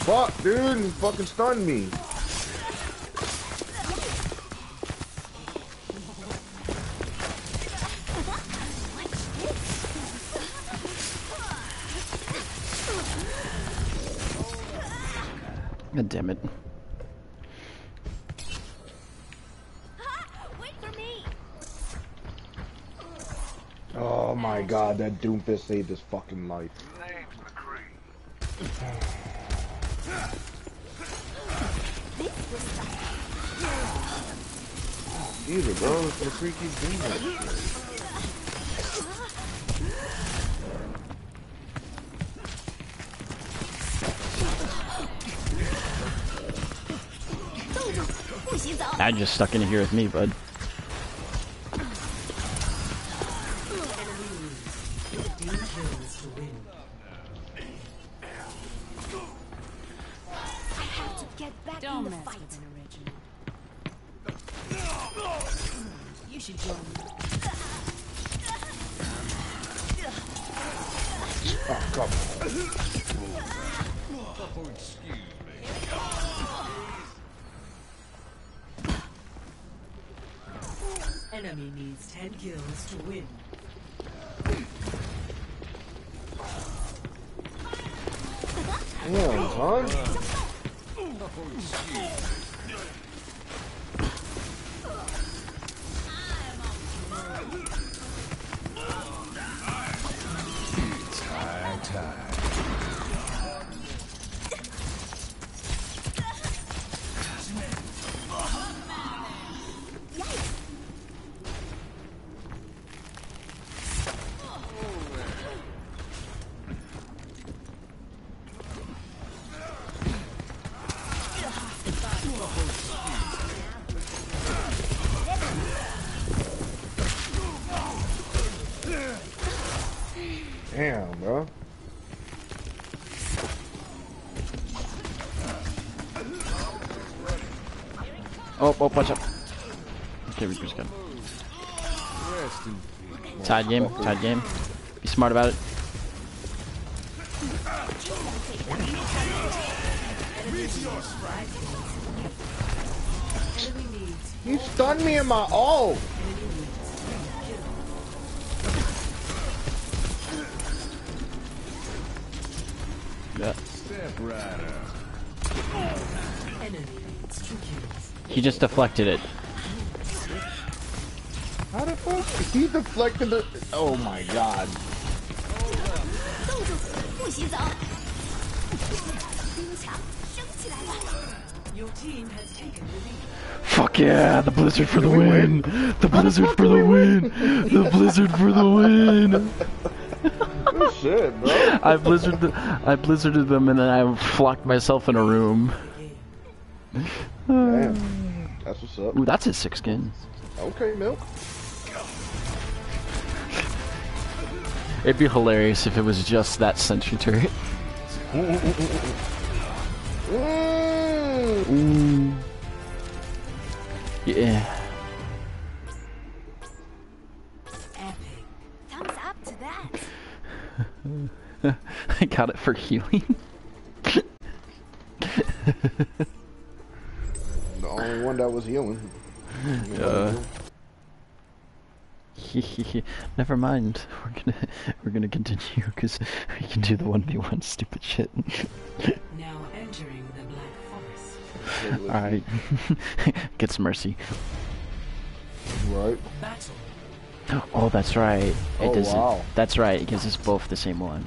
Fuck, dude, you fucking stunned me. God, that Doomfist saved his fucking life. Jesus, bro, McCree keeps doing that. I just stuck in here with me, bud. Damn, bro. Oh, oh, watch out. Okay, Reaper's good. Tied game, tied game. Be smart about it. You stunned me in my oh. He just deflected it. How the fuck? He deflected the. Oh my god. Fuck yeah, the blizzard for the win! The blizzard for the win! The blizzard for the win! Good shit, bro. [LAUGHS] I blizzarded, I blizzarded them and then I flocked myself in a room. Damn. That's what's up. Ooh, that's a six skin. Okay, Milk. It'd be hilarious if it was just that sentry turret. [LAUGHS] Mm. Ooh. Yeah. [LAUGHS] I got it for healing. The only one that was healing. Uh, [LAUGHS] Never mind. We're gonna we're gonna continue because we can do the one v one stupid shit. Now entering the Black Forest. All right, [LAUGHS] get some mercy. Right. Battle. Oh, that's right. It Oh, doesn't. wow. That's right. It gives us both the same one.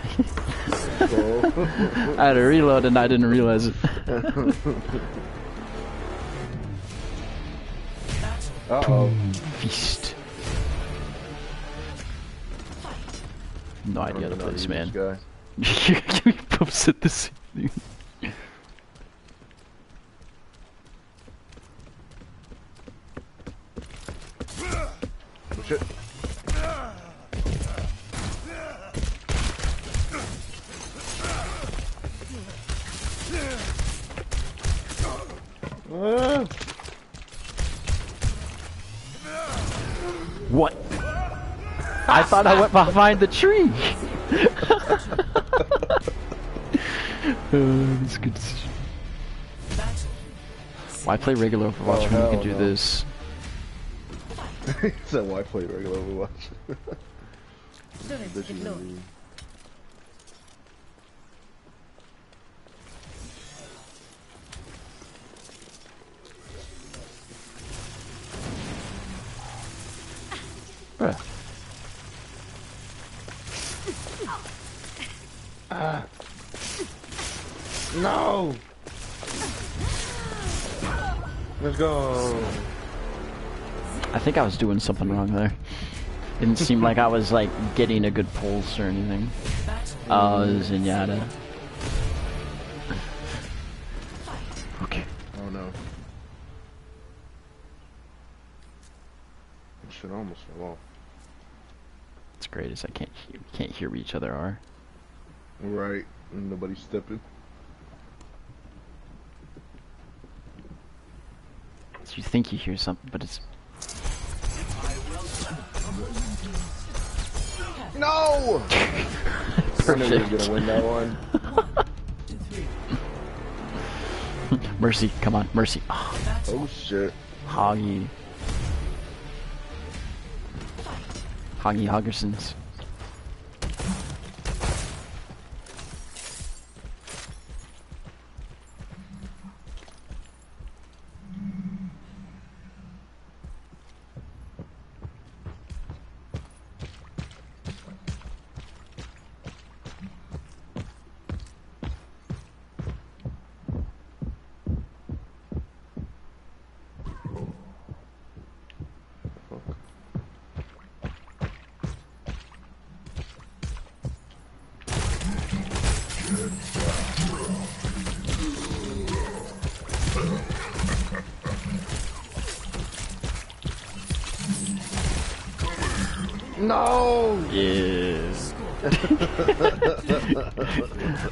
I had to reload and I didn't realize it. Uh-oh. Feast. No idea play this man. Guy. we [LAUGHS] both said the same thing. Oh, shit. What? I thought I went behind the tree. oh, that's a good decision. Why play regular Overwatch Oh, when you can do no. this? [LAUGHS] he said, why play regular Overwatch? [LAUGHS] Bruh. Ah. No! Let's go. I think I was doing something wrong there. Didn't seem like I was like getting a good pulse or anything. Oh, Zenyatta. Okay. Oh no. Shit almost fell off. Great as I can't hear, we can't hear where each other are. Right. Nobody's stepping. So you think you hear something, but it's No! I knew we were perfect. gonna win that one. Mercy, come on, Mercy. Oh, Oh shit. Hoggy. Hoggy Hoggersons.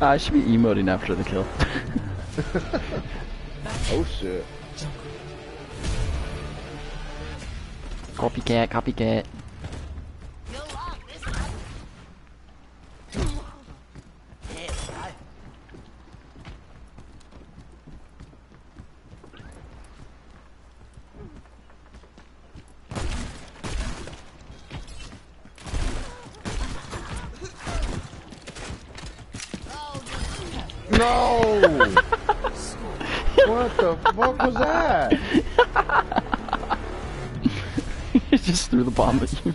Uh, I should be emoting after the kill. [LAUGHS] Oh shit. copycat, copycat. Bomb at you.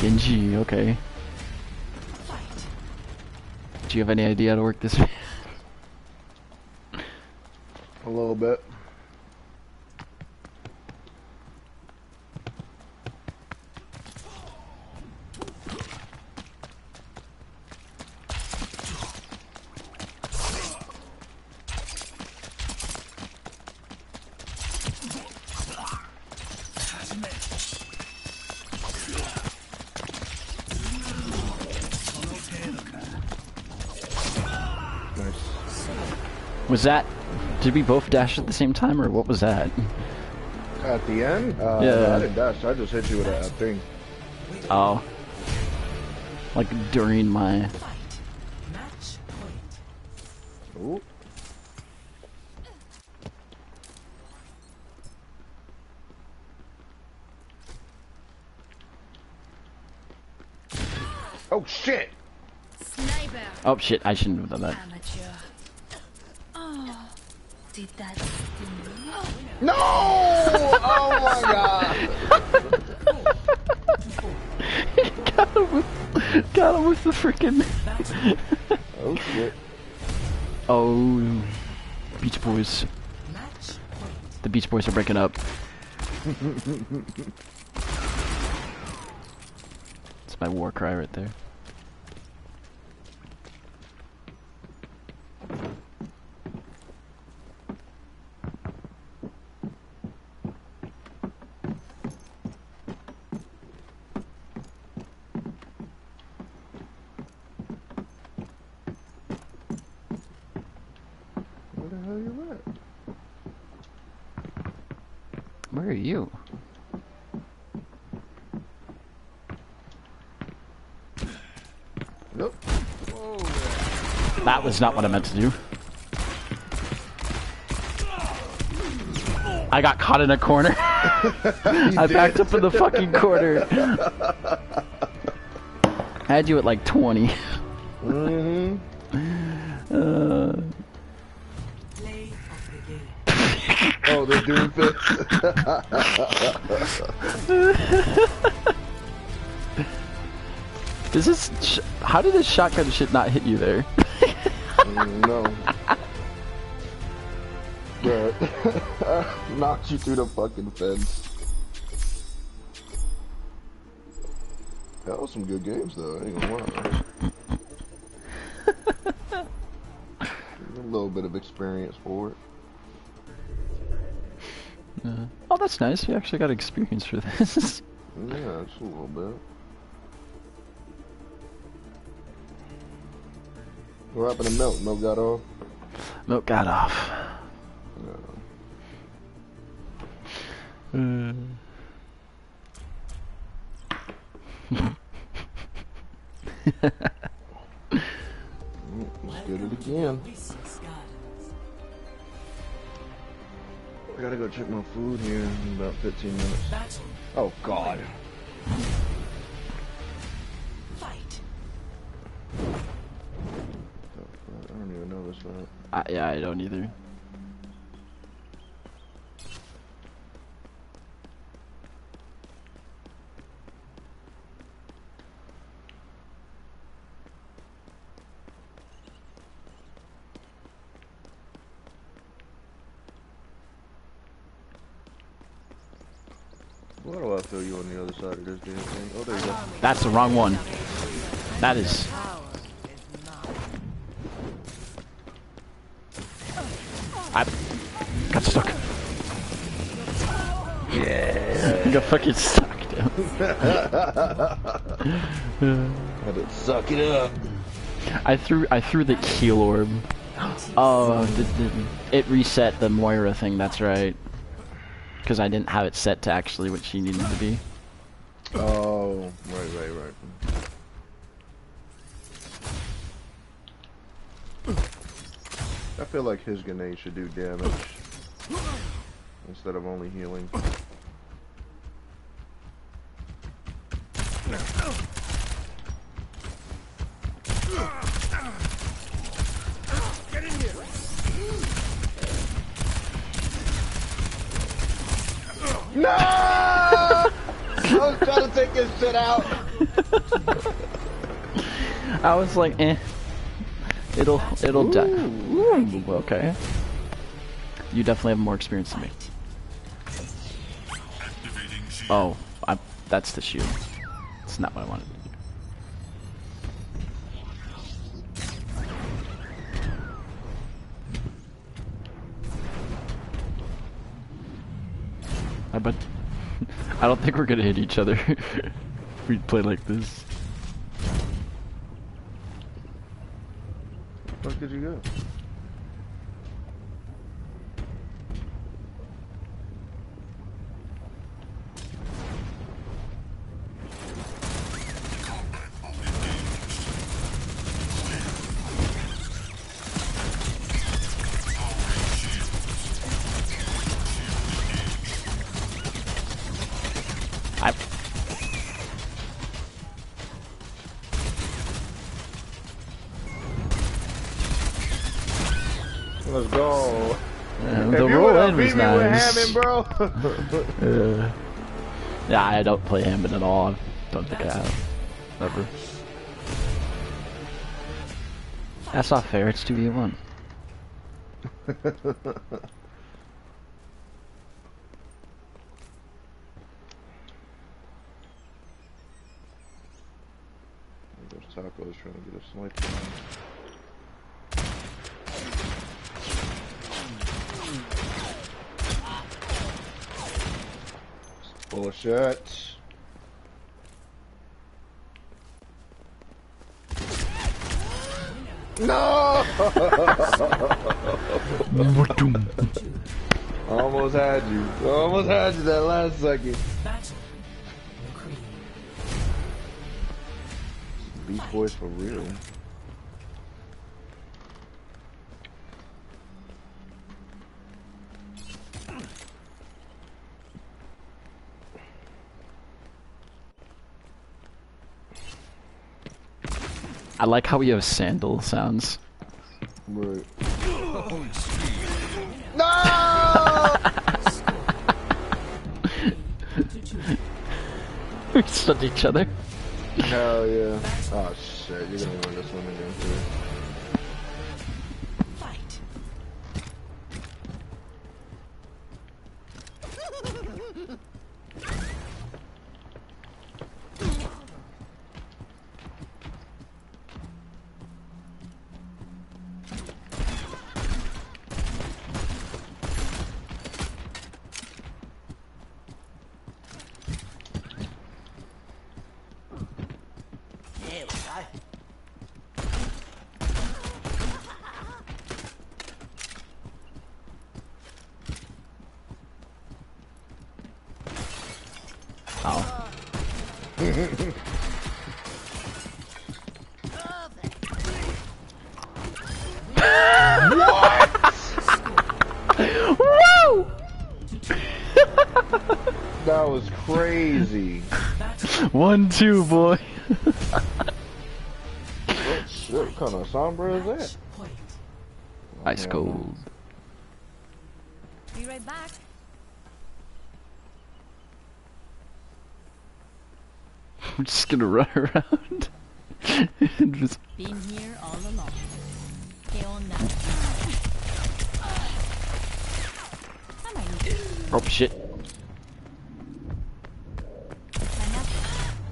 Genji, okay. Do you have any idea how to work this? A little bit. Nice. Was that? Did we both dash at the same time, or what was that? At the end? Uh, Yeah. no, I didn't dash. I just hit you with a, a thing. Oh. Like during my. Match. Ooh. Oh shit! Sniper. Oh shit! I shouldn't have done that. Amateur. No! Oh my god! got him with, got him with the freaking. oh shit! Oh, Beach Boys. The Beach Boys are breaking up. [LAUGHS] it's my war cry right there. Not what I meant to do. I got caught in a corner. [LAUGHS] I backed up in the fucking corner. I had you at like 20. Mm-hmm. Uh, Oh, they're doing [LAUGHS] this. Is this? Sh how did this shotgun shit not hit you there? You through the fucking fence. That was some good games though, I ain't gonna lie. A little bit of experience for it. Uh, oh, that's nice. You actually got experience for this. [LAUGHS] Yeah, just a little bit. What happened to Milk? Milk got off? Milk got off. Mm, [LAUGHS] Let's get it again. I gotta go check my food here in about 15 minutes. Oh god. Fight. I don't even know this map. I, yeah, I don't either. Why do I feel you on the other side of this damn thing? Oh, there you go. That's the wrong one. That is. I got stuck. Yeah. [LAUGHS] got fucking stuck, dude. [LAUGHS] Had to suck it up. I threw I threw the keel orb. [GASPS] Oh, the, the, it reset the Moira thing. That's right. Because I didn't have it set to actually what she needed to be. Oh, his grenade should do damage instead of only healing. Get in here! No! I was trying to take his shit out. [LAUGHS] I was like, eh. It'll it'll die. Okay. You definitely have more experience than me. Oh, I, that's the shield. It's not what I wanted to do. I bet. [LAUGHS] I don't think we're gonna hit each other [LAUGHS] if we play like this. Where did you go? With bro. Uh, [LAUGHS] yeah, I don't play Hammond at all. I don't think I have. Ever. That's not fair. It's two v one. [LAUGHS] There's tacos trying to get a sniper. Bullshit. No! [LAUGHS] Almost had you. Almost had you that last second. Beast Boys for real. I like how we have sandal sounds. Right. No! [LAUGHS] we stunned each other. Hell yeah. Oh shit, you're gonna win this one again too. I'm just gonna run [LAUGHS] around. and just Been here all along. ¿Qué onda? I might need oh shit.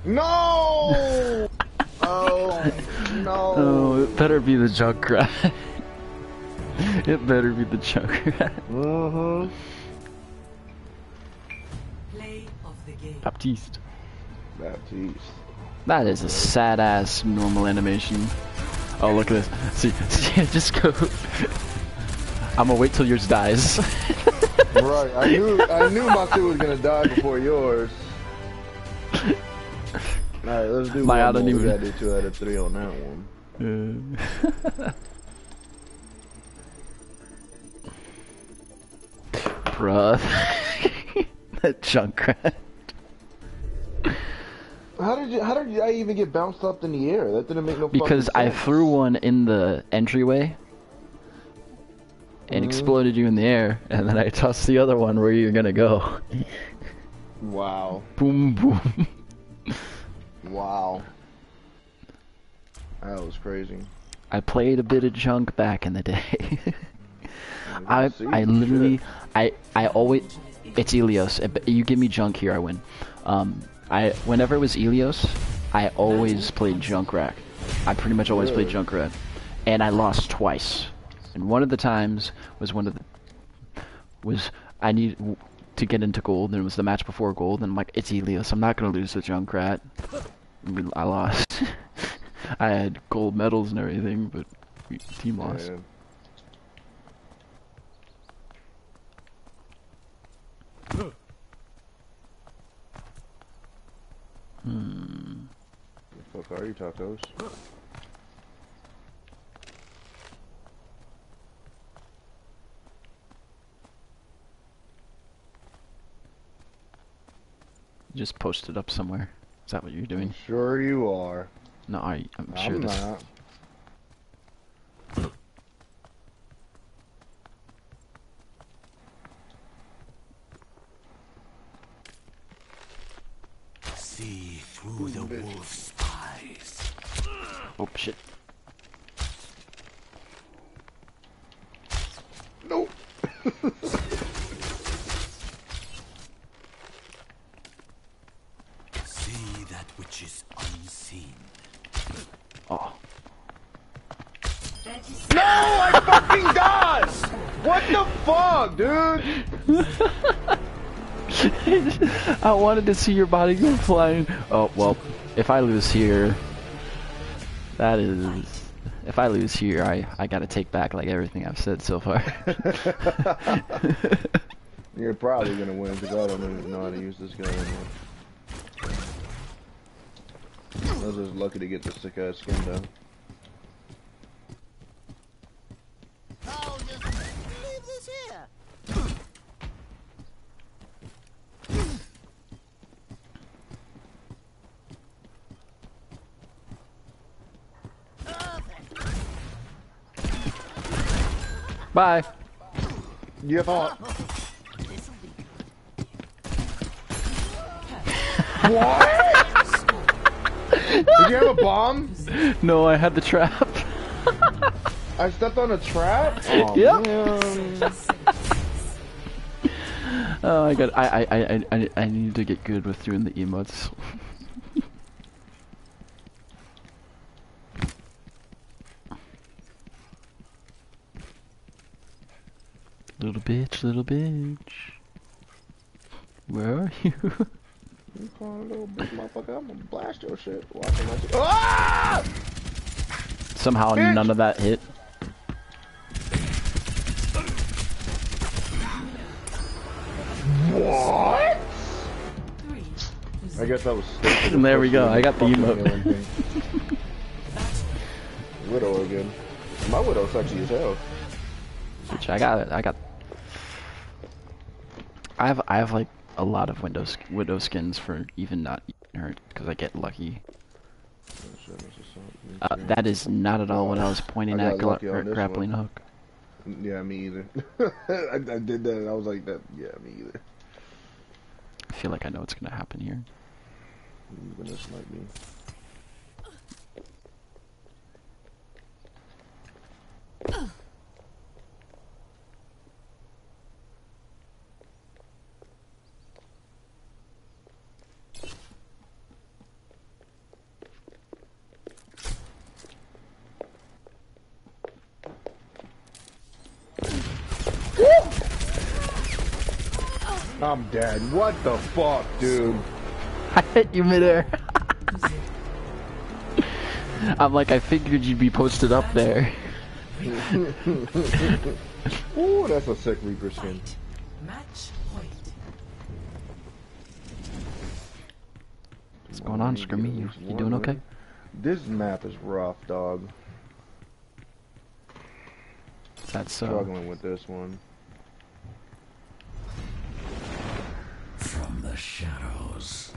No! [LAUGHS] oh no! Oh, it better be the Junkrat. [LAUGHS] it better be the Junkrat. Uh huh. Baptiste. Baptiste. That is a sad ass normal animation. Oh, look at this. See, [LAUGHS] see just go. I'm gonna wait till yours dies. [LAUGHS] right, I knew I knew my shit was gonna die before yours. Alright, let's do My, I one don't more. We even- gotta do two out of three on that one. Uh, [LAUGHS] Bruh. that Junkrat. How did you? How did I even get bounced up in the air? That didn't make no sense. Because I threw one in the entryway and Mhm. exploded you in the air, and then I tossed the other one where you're gonna go. Wow. boom, boom. Wow. That was crazy. I played a bit of junk back in the day. [LAUGHS] I I literally I I always it's Ilios. You give me junk here, I win. Um, I whenever it was Ilios, I always played Junkrat. I pretty much always played? Junkrat, and I lost twice. And one of the times was one of the was I need to get into gold, and it was the match before gold, and I'm like, it's Ilios. I'm not gonna lose to Junkrat. I lost. [LAUGHS] I had gold medals and everything, but team lost. Yeah. [LAUGHS] Hmm. The fuck are you, tacos? Just post it up somewhere. Is that what you're doing? Sure you are. No, I, I'm sure I'm this. not. [LAUGHS] see through the wolf's eyes. Oh shit. Nope. [LAUGHS] see that which is unseen. Oh. No, I fucking died! What the fuck, dude? [LAUGHS] [LAUGHS] I wanted to see your body go flying. Oh, well, if I lose here, that is... If I lose here, I, I gotta take back like everything I've said so far. [LAUGHS] [LAUGHS] You're probably gonna win because I don't even know how to use this gun anymore. I was just lucky to get the sick ass skin down. Oh, Bye. You thought. what? Did you have a bomb? No, I had the trap. I stepped on a trap? [LAUGHS] Oh, Yep. man. Oh, I got. I, I, I, I, I need to get good with doing the emotes. Little bitch, little bitch. Where are you? You calling a little bitch, motherfucker? I'm gonna blast your shit. Watching that shit. Ah! Somehow Bitch. none of that hit. What? I guess that was stupid. And [LAUGHS] there we go, I got the Fucking emote. Widow again. My widow's sexy as hell. Which I got. I got. I have. I have like a lot of Windows Widow skins for even not her because I get lucky. Uh, that is not at all what I was pointing I at. Gra grappling one. hook. Yeah, me either. [LAUGHS] I, I did that and I was like, that. Yeah, me either. I feel like I know what's gonna happen here. Even this might be. I'm dead. What the fuck, dude? [LAUGHS] I hit you midair. [LAUGHS] I'm like, I figured you'd be posted up there. [LAUGHS] Ooh, that's a sick Reaper skin. Match point. What's going on, Scrimmy? You, you doing okay? This map is rough, dog. That's so. Struggling with this one. From the shadows.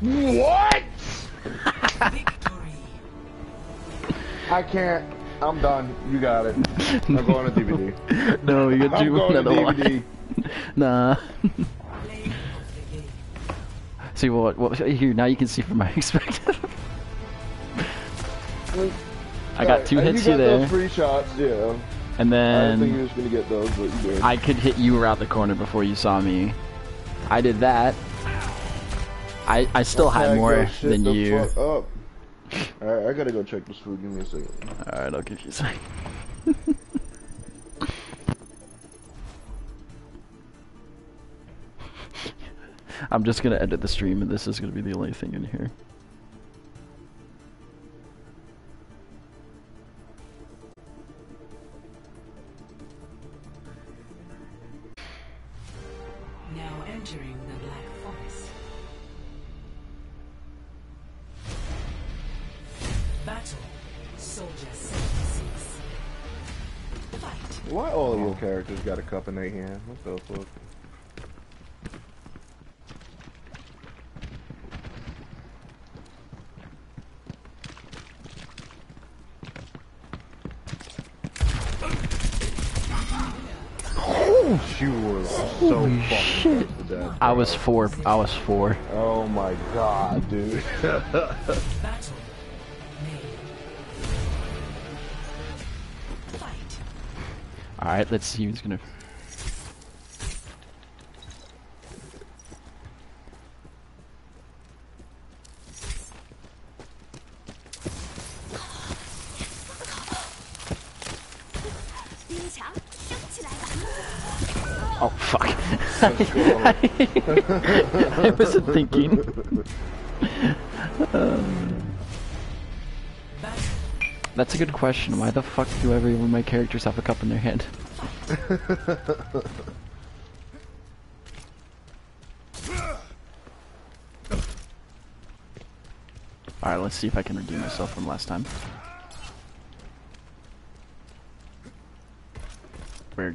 What? I can't. I'm done. You got it. I'm going to DVD. [LAUGHS] no, you got I'm you going to one. DVD. [LAUGHS] nah. [LAUGHS] see what? What? Here, now you can see from my perspective. I got two hits you you there, those free shots, yeah. and then I think you then was gonna get those, but you did. I could hit you around the corner before you saw me. I did that. I I still had more than you. Fuck up. Alright, I gotta go check this food. Give me a second. Alright, I'll give you a second. [LAUGHS] I'm just gonna edit the stream and this is gonna be the only thing in here. Now entering the Black Forest. Why all of your characters got a cup in their hand? What the fuck? You were so Holy shit. close to death. I was four. I was four. Oh my god, dude. [LAUGHS] All right, let's see who's gonna. Oh fuck! [LAUGHS] I wasn't thinking. Um, that's a good question. Why the fuck do every one of my characters have a cup in their hand? Alright, let's see if I can redeem myself from last time. Where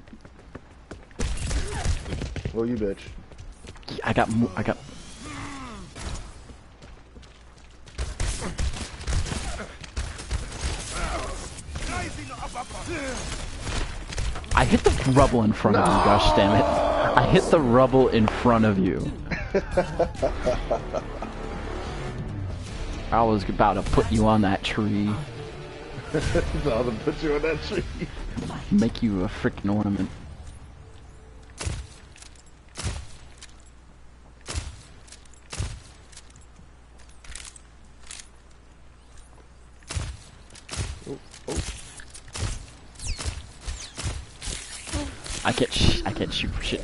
oh, you bitch. I got I got rubble in front of you, gosh damn it. I hit the rubble in front of you. I was about to put you on that tree. [LAUGHS] I'll put you on that tree. Make you a freaking ornament. Oh, oh. I can't sh I can't shoot for shit.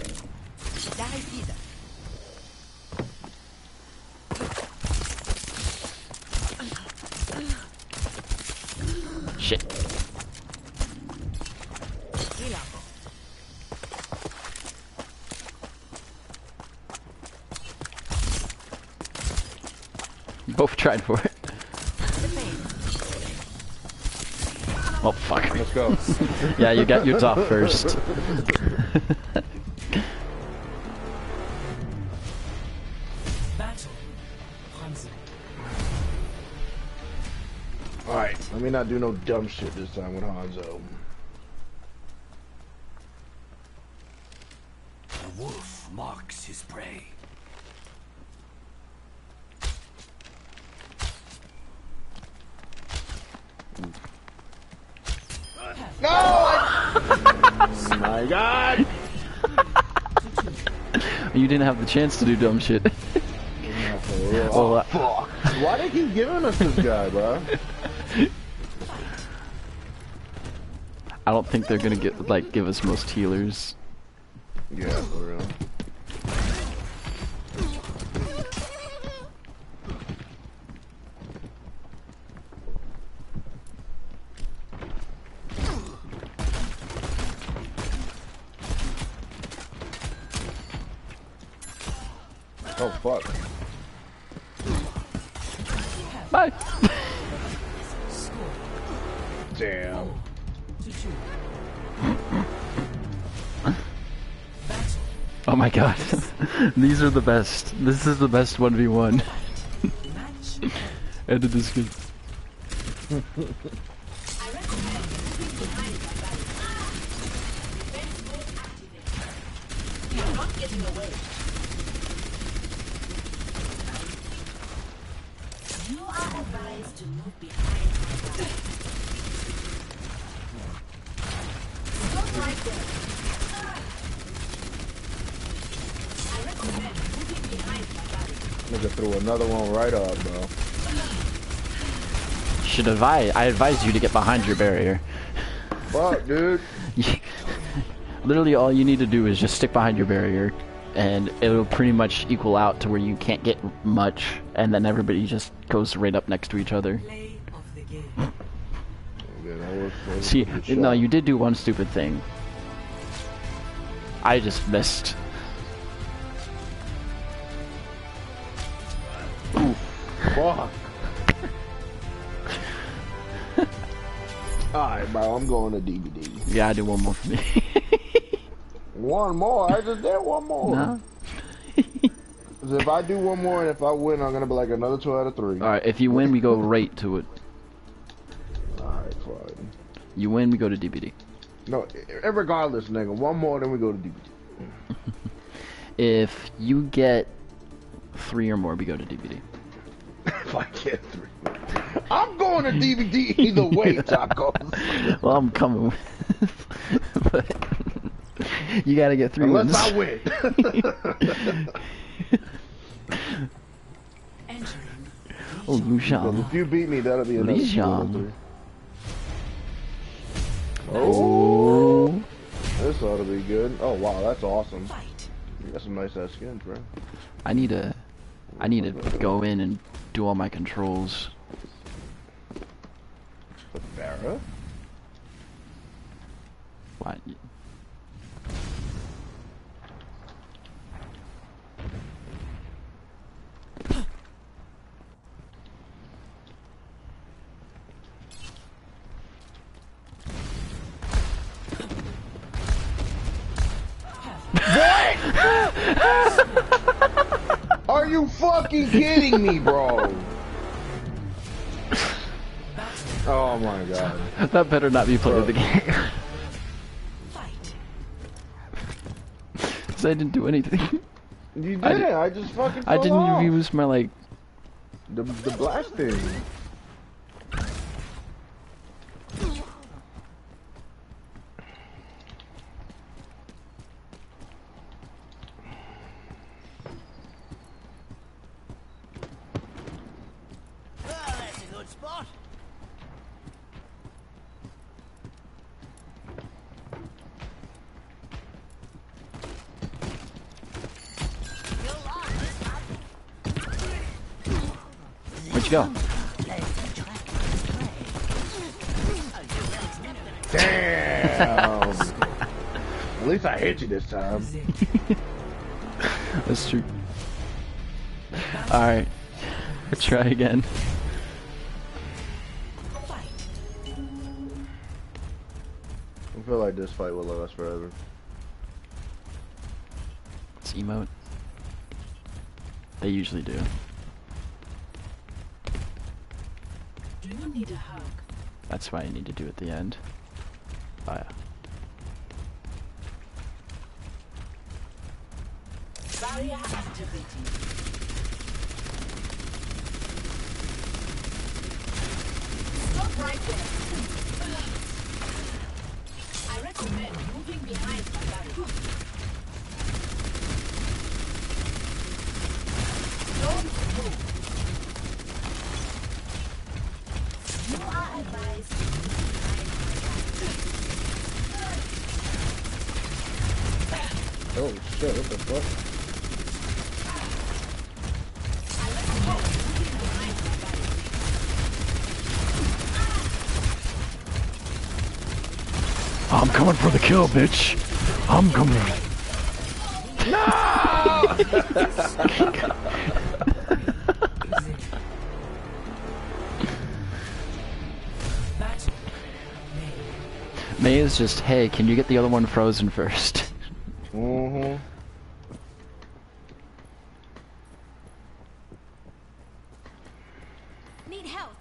Shit. You both tried for it. Oh fuck. Let's go. [LAUGHS] yeah, you got yours off first. [LAUGHS] Alright, let me not do no dumb shit this time with Hanzo. The wolf marks his prey. No! I... My god! You didn't have the chance to do dumb shit. [LAUGHS] Oh, Well, uh, fuck. Why they keep giving us this guy, bro? I don't think they're gonna get like give us most healers. Yeah, These are the best. This is the best 1v1. [LAUGHS] Ended this game. [LAUGHS] You are advised to move behind. Nigga threw another one right up, bro. Should advise I advise you to get behind your barrier. Fuck, dude. [LAUGHS] Literally all you need to do is just stick behind your barrier and it'll pretty much equal out to where you can't get much and then everybody just goes right up next to each other. Yeah, that was, that was See, no, you did do one stupid thing. I just missed. I'm going to DBD. Yeah, I do one more for me. [LAUGHS] One more? I just did one more. No. [LAUGHS] if I do one more and if I win, I'm gonna be like another two out of three. Alright, if you win, we go right to it. Alright, fine. You win, we go to DBD. No, regardless, nigga. One more, then we go to DBD. [LAUGHS] If you get three or more, we go to DBD. if I get three. I'm going to DBD either way, Tacos. [LAUGHS] well, I'm coming [LAUGHS] but you gotta get three Unless wins. I win. [LAUGHS] oh, Lucian. If you beat me, that'll be another Lucian. out of three. Oh. oh, this ought to be good. Oh wow, that's awesome. You got some nice ass skins, bro. I need to, I need to go in and do all my controls. The Pharah? What? [LAUGHS] Are you fucking kidding me, bro? [LAUGHS] Oh my god. that better not be of the game. Cause I didn't do anything. [LAUGHS] You I didn't. did- I, just fucking. I didn't off. use my like. the the blasting. that's a good spot. Where'd you go? Damn. At least I hit you this time. [LAUGHS] That's true. Alright. Try again. I feel like this fight will last forever. It's emote. They usually. Do you need a hug? That's why I need to do at the end. Oh yeah. Barrier activating. Stop right there. I recommend moving behind my barrier. Don't move. You are advised. Oh shit! What the fuck? I'm coming for the kill, bitch. I'm coming. No! [LAUGHS] Mei is just, hey, can you get the other one frozen first? Mm-hmm. Need help.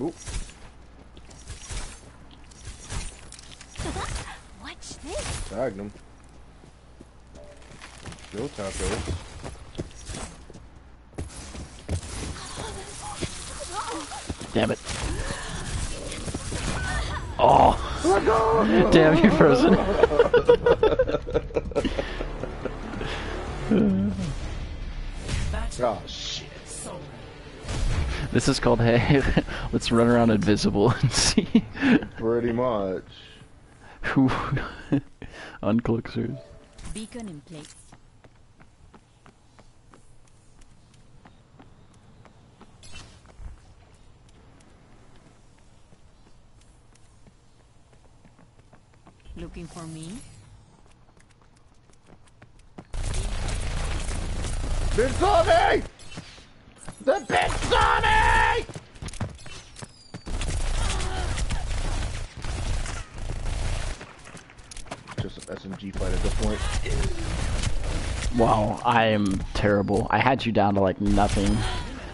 Oop. Watch this. Tagged him. Go tacos. Damn it. Oh. Damn, you're frozen. [LAUGHS] oh shit. this is called, [LAUGHS] hey, let's run around invisible [LAUGHS] and see Pretty much. who [LAUGHS] unclicksers. Beacon in place. Looking for me? bitch saw me! The bitch saw me! Just an SMG fight at this point. Wow, I am terrible. I had you down to like nothing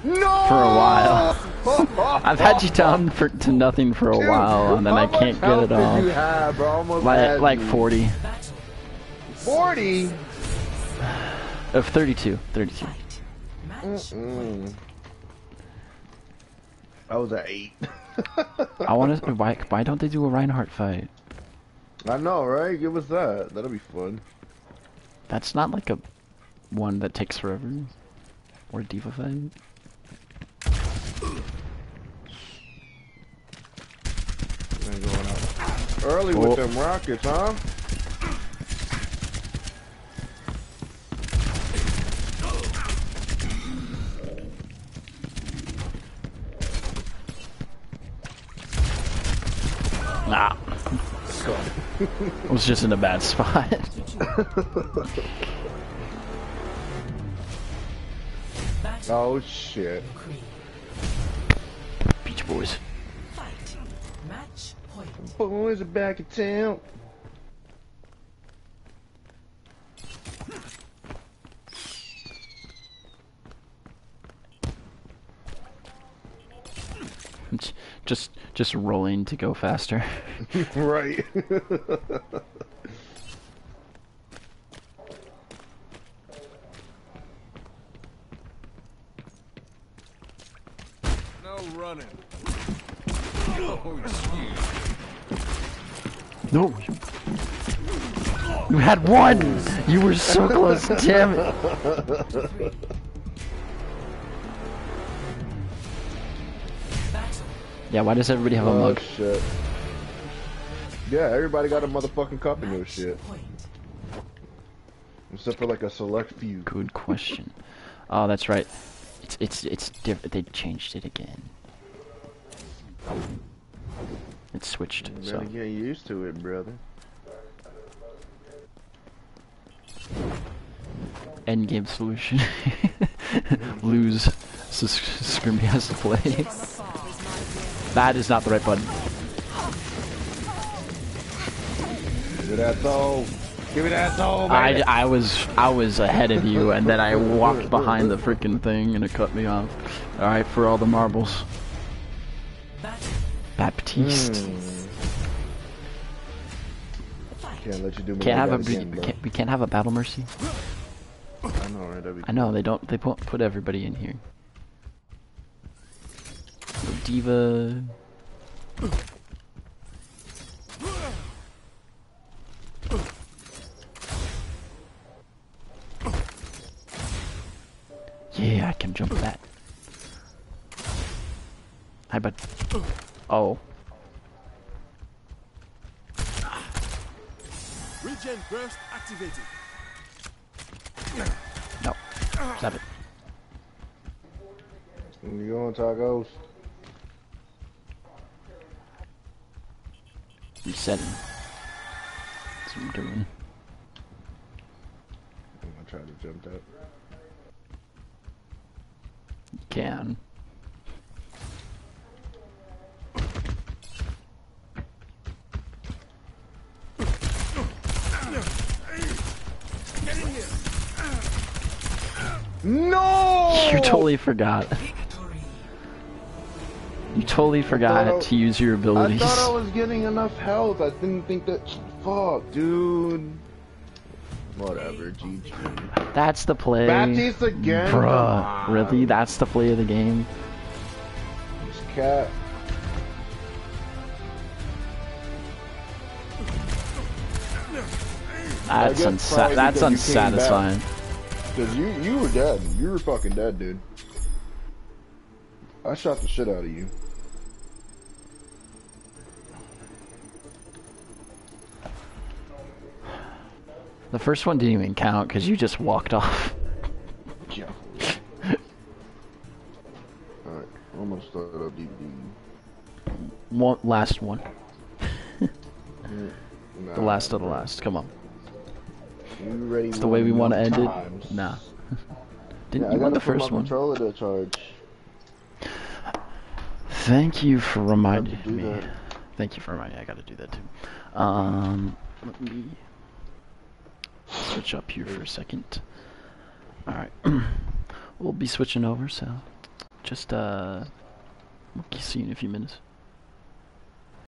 No! for a while. [LAUGHS] I've had you down for to nothing for a while, and then I can't get it off. have, Like like me. 40 40? of 32, 32. Mm-mm. I was at 8. I want to. Why why don't they do a Reinhardt fight? I know, right? Give us that. That'll be fun. That's not like a one that takes forever. Or a D.Va fight. Man, going out early with Oh. them rockets, huh? Nah. I was just in a bad spot. [LAUGHS] oh shit. Beach Boys. Match point. Boys are back in town. Just just rolling to go faster. [LAUGHS] right. [LAUGHS] No running. Oh. No. You, you had one. You were so close. Damn it. [LAUGHS] Yeah. Why does everybody have a oh mug? shit. Yeah, everybody got a motherfucking cup in this shit. Except for like a select few. Good question. [LAUGHS] Oh, that's right. It's it's it's different. They changed it again. It's switched. You So better get used to it, brother. end game solution. [LAUGHS] Lose. So Scrimmy has to play. That is not the right button. Give me that soul. Give me that soul, I. I was I was ahead of you, and then I walked behind the freaking thing, and it cut me off. All right, for all the marbles. Baptiste. Hmm. Can't let you do me Can't have a again, can't, we can't have a battle mercy. I know, right? I know they don't. They put put everybody in here. So D.Va. Yeah, I can jump that. Hi, bud. Oh. Regen burst activated. No. Stop it. You going, tacos? Resetting. That's what I'm doing. I'm gonna try to jump that. You can. No! [LAUGHS] You totally forgot. You totally forgot I- to use your abilities. I thought I was getting enough health. I didn't think that. Fuck, dude. Whatever, GG. That's the play. Baptiste again? Bruh, really? That's the play of the game? This cat. That's, unsa- that's because you came back. unsatisfying. Cause you you were dead. You were fucking dead, dude. I shot the shit out of you. The first one didn't even count because you just walked off. Yeah. [LAUGHS] Alright, I'm gonna start up DBD. One, last one. Nah, [LAUGHS] The last of the last. Come on. You ready? It's the way we want to end times. it. Nah. [LAUGHS] Didn't Yeah, you I gotta the first one? controller to charge. Thank you for reminding me. that. Thank you for reminding me. I gotta do that too. Um, let me switch up here for a second. Alright. [CLEARS THROAT] we'll be switching over, so just, uh, we'll see you in a few minutes.